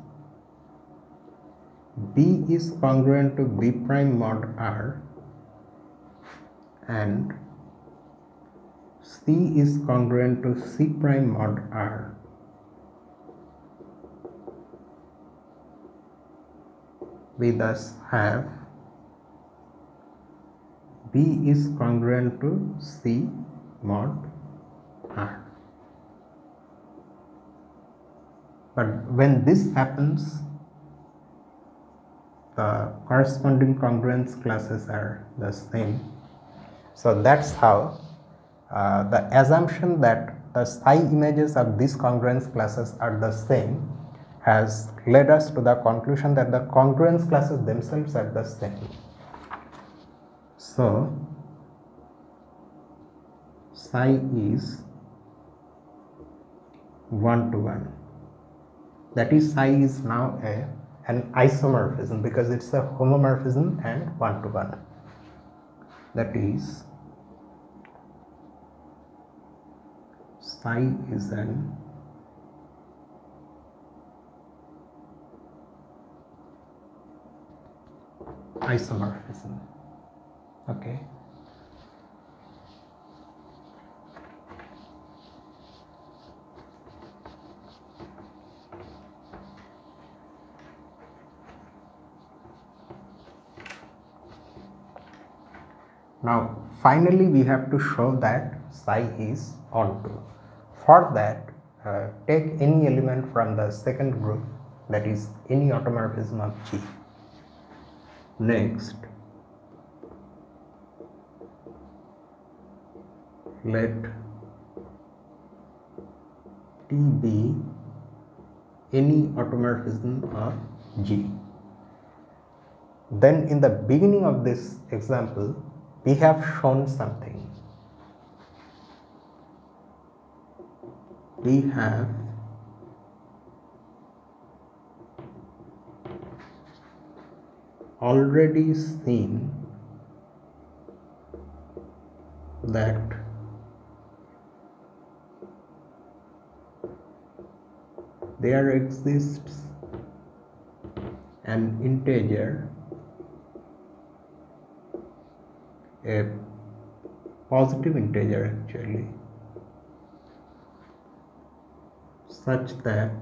b is congruent to b prime mod r and c is congruent to c prime mod r we thus have B is congruent to C mod R. But when this happens, the corresponding congruence classes are the same. So that's how uh, the assumption that the psi images of these congruence classes are the same has led us to the conclusion that the congruence classes themselves are the same. So, psi is 1 to 1 that is psi is now a an isomorphism because it's a homomorphism and 1 to 1 that is psi is an isomorphism. Okay now finally we have to show that psi is onto for that uh, take any element from the second group that is any automorphism of G Next, let T be any automorphism of G. Then in the beginning of this example, we have shown something. We have already seen that there exists an integer a positive integer actually. Such that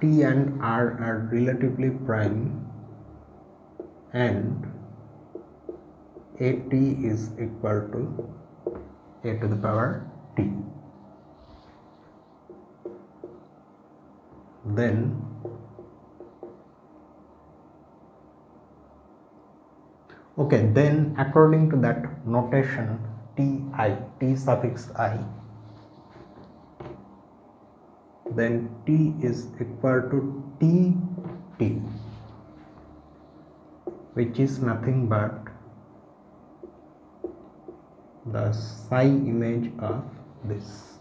t and r are relatively prime and at is equal to a to the power t. Then okay then according to that notation ti t suffix i then t is equal to t t which is nothing but the psi image of this.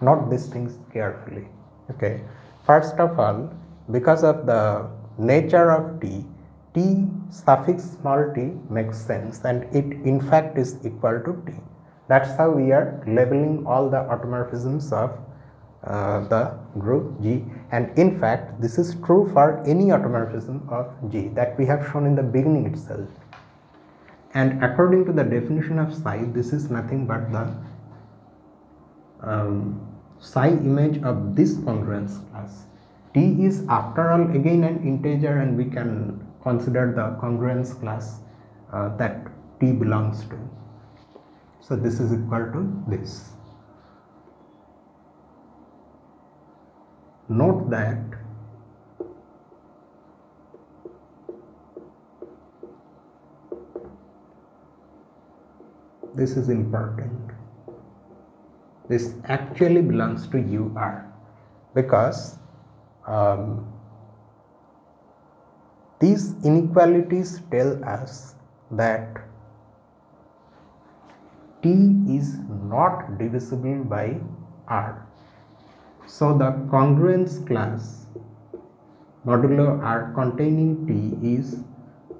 Not these things carefully okay? First of all because of the nature of t t suffix small t makes sense and it in fact is equal to t. That's how we are labeling all the automorphisms of uh, the group G. And in fact this is true for any automorphism of G that we have shown in the beginning itself. And according to the definition of psi this is nothing but the um, psi image of this congruence class. T is after all again an integer and we can consider the congruence class uh, that t belongs to. So this is equal to this. Note that this is important. This actually belongs to ur because um, these inequalities tell us that t is not divisible by r. So the congruence class modulo r containing t is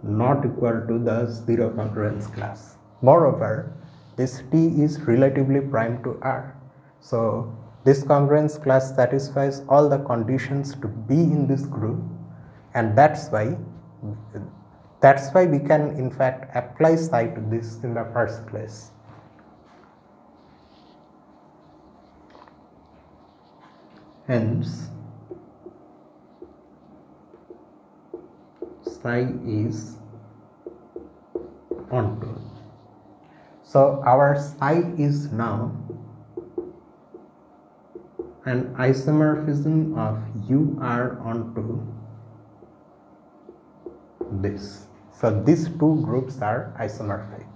not equal to the zero congruence class. Moreover this t is relatively prime to r. So this congruence class satisfies all the conditions to be in this group and that's why that's why we can in fact apply psi to this in the first place. Hence psi is onto so our psi is now an isomorphism of ur onto this. So these two groups are isomorphic.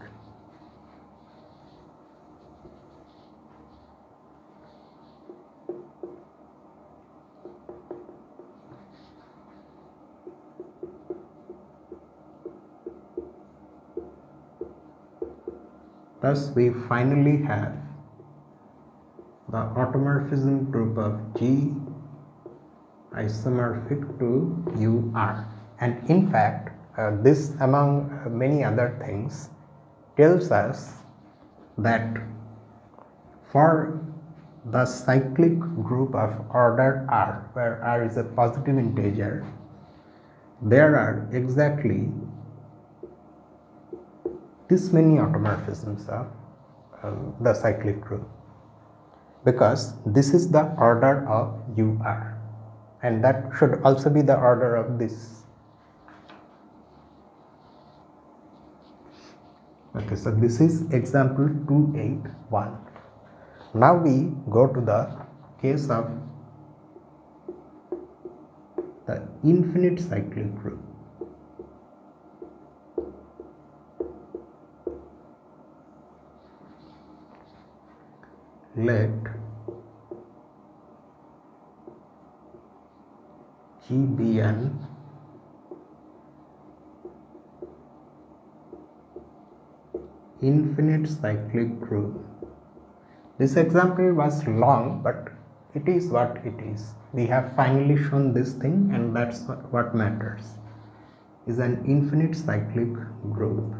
Thus we finally have the automorphism group of G isomorphic to UR and in fact uh, this among uh, many other things tells us that for the cyclic group of order R where R is a positive integer there are exactly this many automorphisms of um, the cyclic group because this is the order of UR and that should also be the order of this. Okay, so this is example 281. Now we go to the case of the infinite cyclic group. let G be an infinite cyclic group. This example was long but it is what it is. We have finally shown this thing and that's what matters is an infinite cyclic group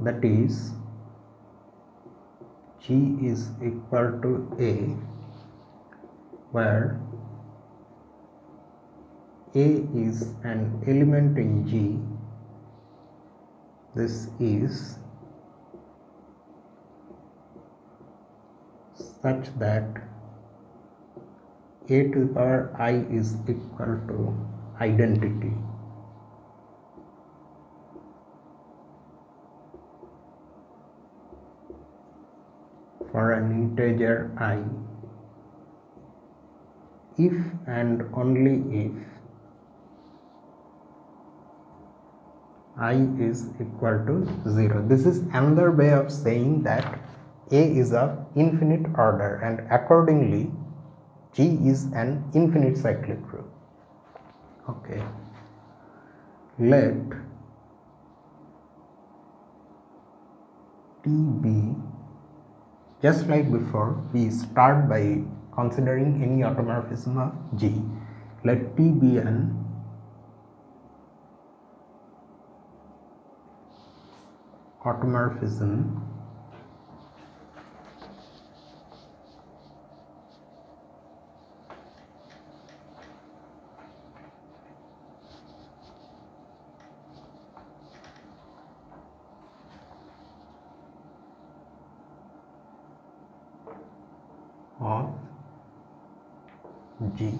that is G is equal to A where A is an element in G, this is such that a to the power i is equal to identity. For an integer i if and only if i is equal to 0 this is another way of saying that a is of infinite order and accordingly g is an infinite cyclic group. Okay. Let t be just like before we start by considering any automorphism of g. Let t be an automorphism of G.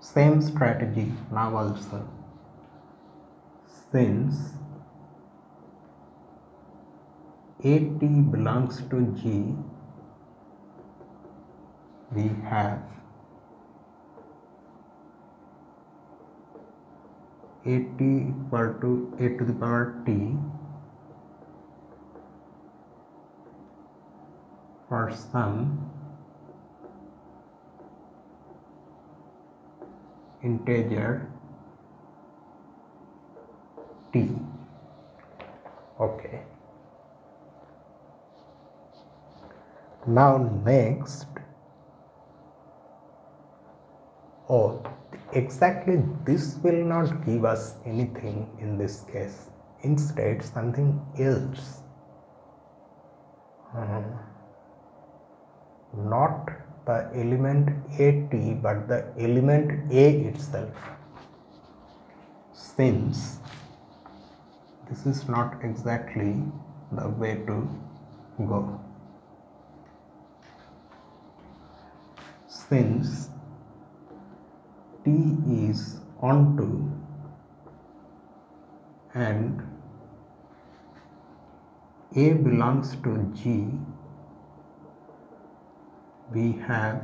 Same strategy now also. Since AT belongs to G, we have AT equal to A to the power T for some integer t okay now next oh exactly this will not give us anything in this case. Instead something else. Um, not the element at but the element a itself. Since this is not exactly the way to go since t is onto and a belongs to g we have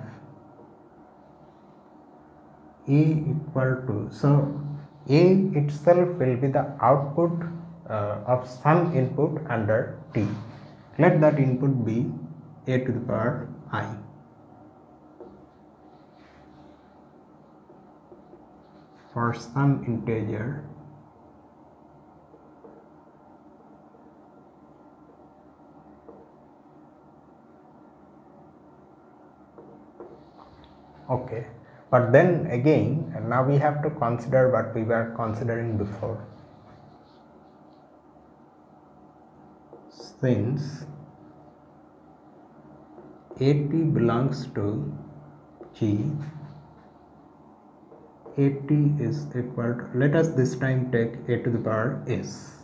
a equal to so a itself will be the output uh, of some input under t. Let that input be a to the power i for some integer okay but then again now we have to consider what we were considering before. Since at belongs to g at is equal to let us this time take a to the power s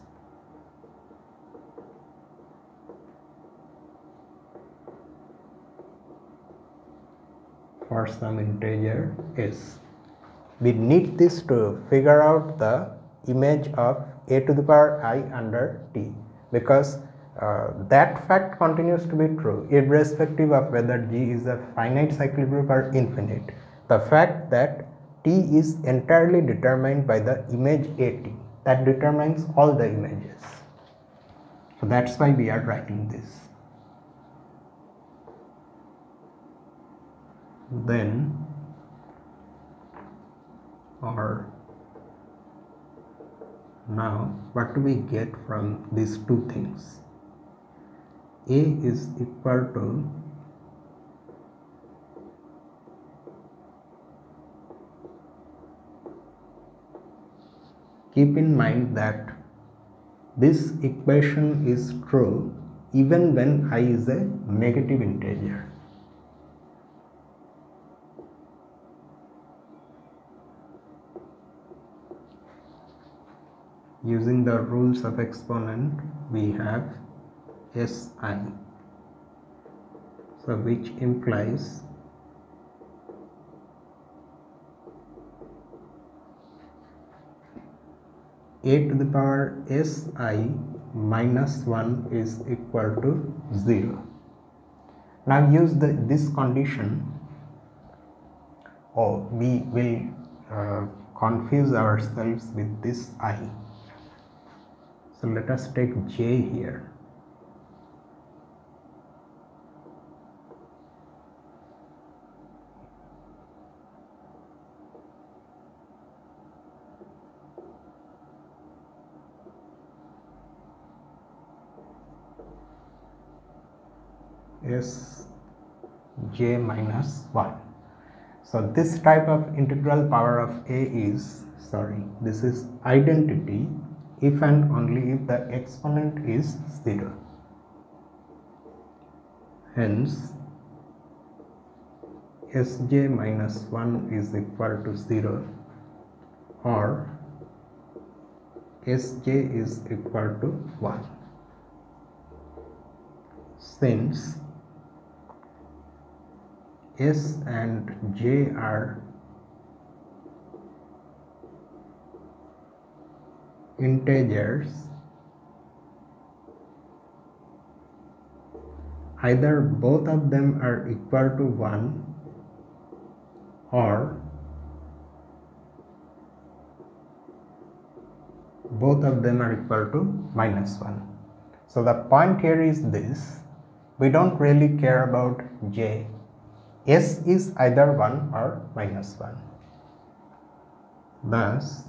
for some integer s. We need this to figure out the image of a to the power i under t because uh, that fact continues to be true irrespective of whether g is a finite cyclic group or infinite. The fact that t is entirely determined by the image at that determines all the images. So that's why we are writing this. then or now what do we get from these two things a is equal to Keep in mind that this equation is true even when i is a negative integer. Using the rules of exponent we have si so which implies a to the power si minus 1 is equal to 0. Now use the, this condition or we will uh, confuse ourselves with this i. So let us take j here. S j minus 1 so this type of integral power of a is sorry this is identity if and only if the exponent is 0 hence sj minus 1 is equal to 0 or sj is equal to 1 since S and J are integers either both of them are equal to 1 or both of them are equal to minus 1 so the point here is this. We don't really care about j s is either 1 or minus 1. Thus,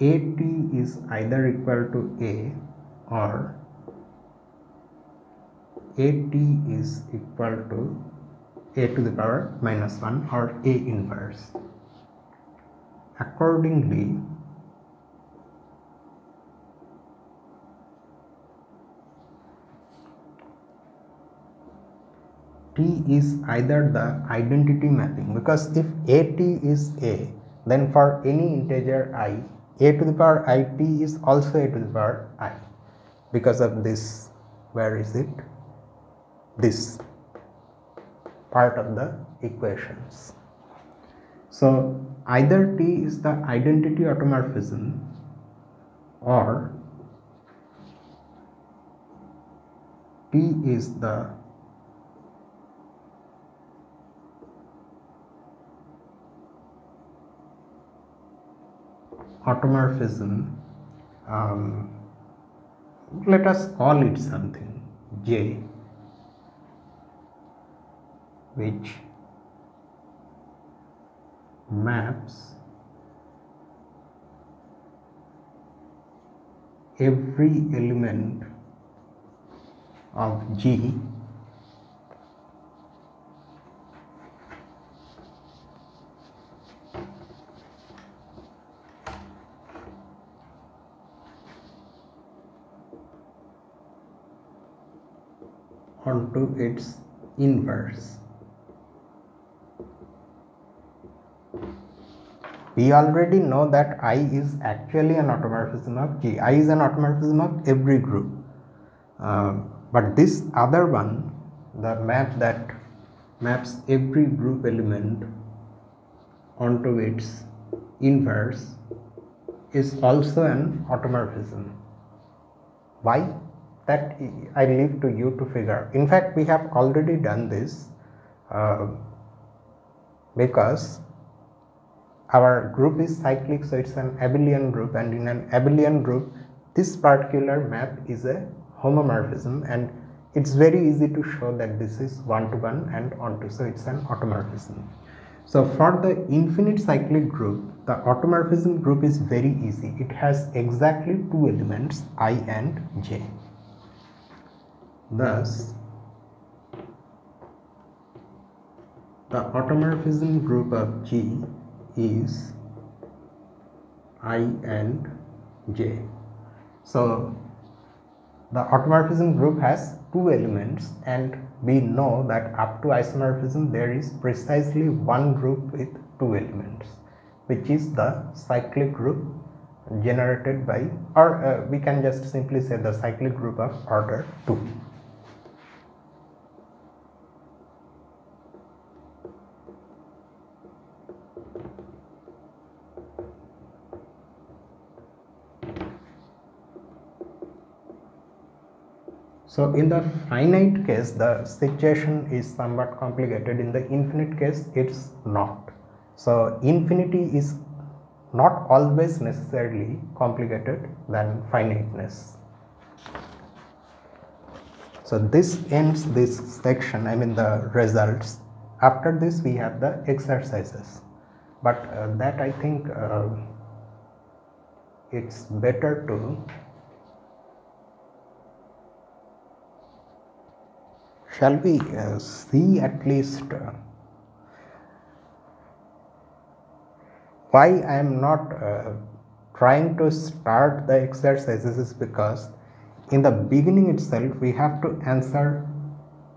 at is either equal to a or at is equal to a to the power minus 1 or a inverse. Accordingly, T is either the identity mapping. Because if AT is A then for any integer i a to the power i t is also a to the power i. Because of this where is it? This part of the equations. So either t is the identity automorphism or t is the automorphism um, let us call it something j which maps every element of G onto its inverse. We already know that I is actually an automorphism of G. I is an automorphism of every group. Uh, but this other one, the map that maps every group element onto its inverse is also an automorphism. Why? That I leave to you to figure. In fact, we have already done this uh, because our group is cyclic, so it's an abelian group, and in an abelian group, this particular map is a homomorphism, and it's very easy to show that this is one to one and onto, so it's an automorphism. So for the infinite cyclic group, the automorphism group is very easy. It has exactly two elements, i and j. Thus, the automorphism group of G is I and J. So, the automorphism group has two elements and we know that up to isomorphism there is precisely one group with two elements. which is the cyclic group generated by or uh, we can just simply say the cyclic group of order 2 So in the finite case, the situation is somewhat complicated. In the infinite case, it's not. So infinity is not always necessarily complicated than finiteness. So this ends this section, I mean the results. After this we have the exercises. But uh, that I think uh, it's better to shall we uh, see at least uh, why I am not uh, trying to start the exercises is because in the beginning itself we have to answer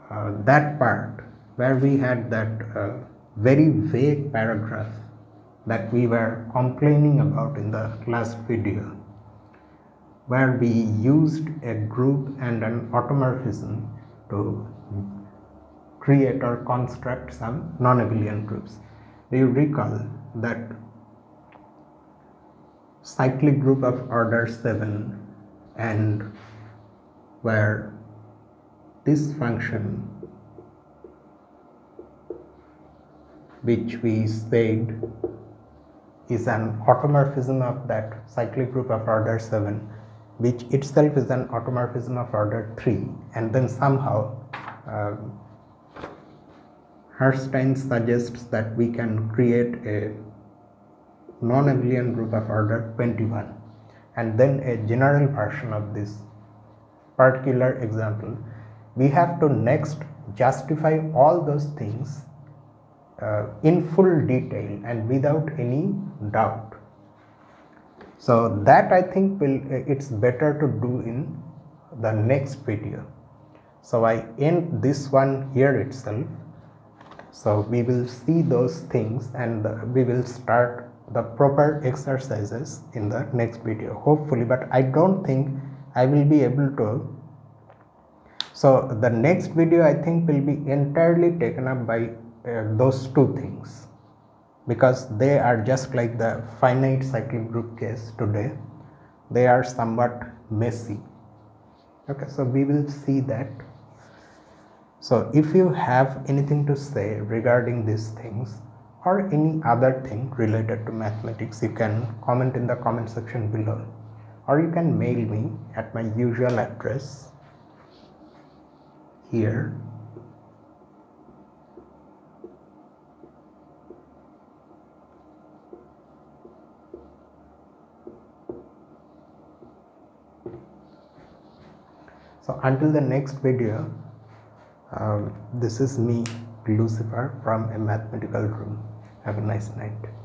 uh, that part where we had that uh, very vague paragraph that we were complaining about in the last video where we used a group and an automorphism to create or construct some non-abelian groups. Do you recall that cyclic group of order 7 and where this function which we said is an automorphism of that cyclic group of order 7 which itself is an automorphism of order 3 and then somehow uh, Herstein suggests that we can create a non-abelian group of order 21 and then a general version of this particular example. We have to next justify all those things uh, in full detail and without any doubt. So that i think will it's better to do in the next video. So i end this one here itself so we will see those things and we will start the proper exercises in the next video hopefully. But I don't think I will be able to. So the next video I think will be entirely taken up by uh, those two things. Because they are just like the finite cyclic group case today. They are somewhat messy. Okay so we will see that so if you have anything to say regarding these things or any other thing related to mathematics you can comment in the comment section below. Or you can mail me at my usual address here. So until the next video um, this is me Lucifer from a mathematical room. Have a nice night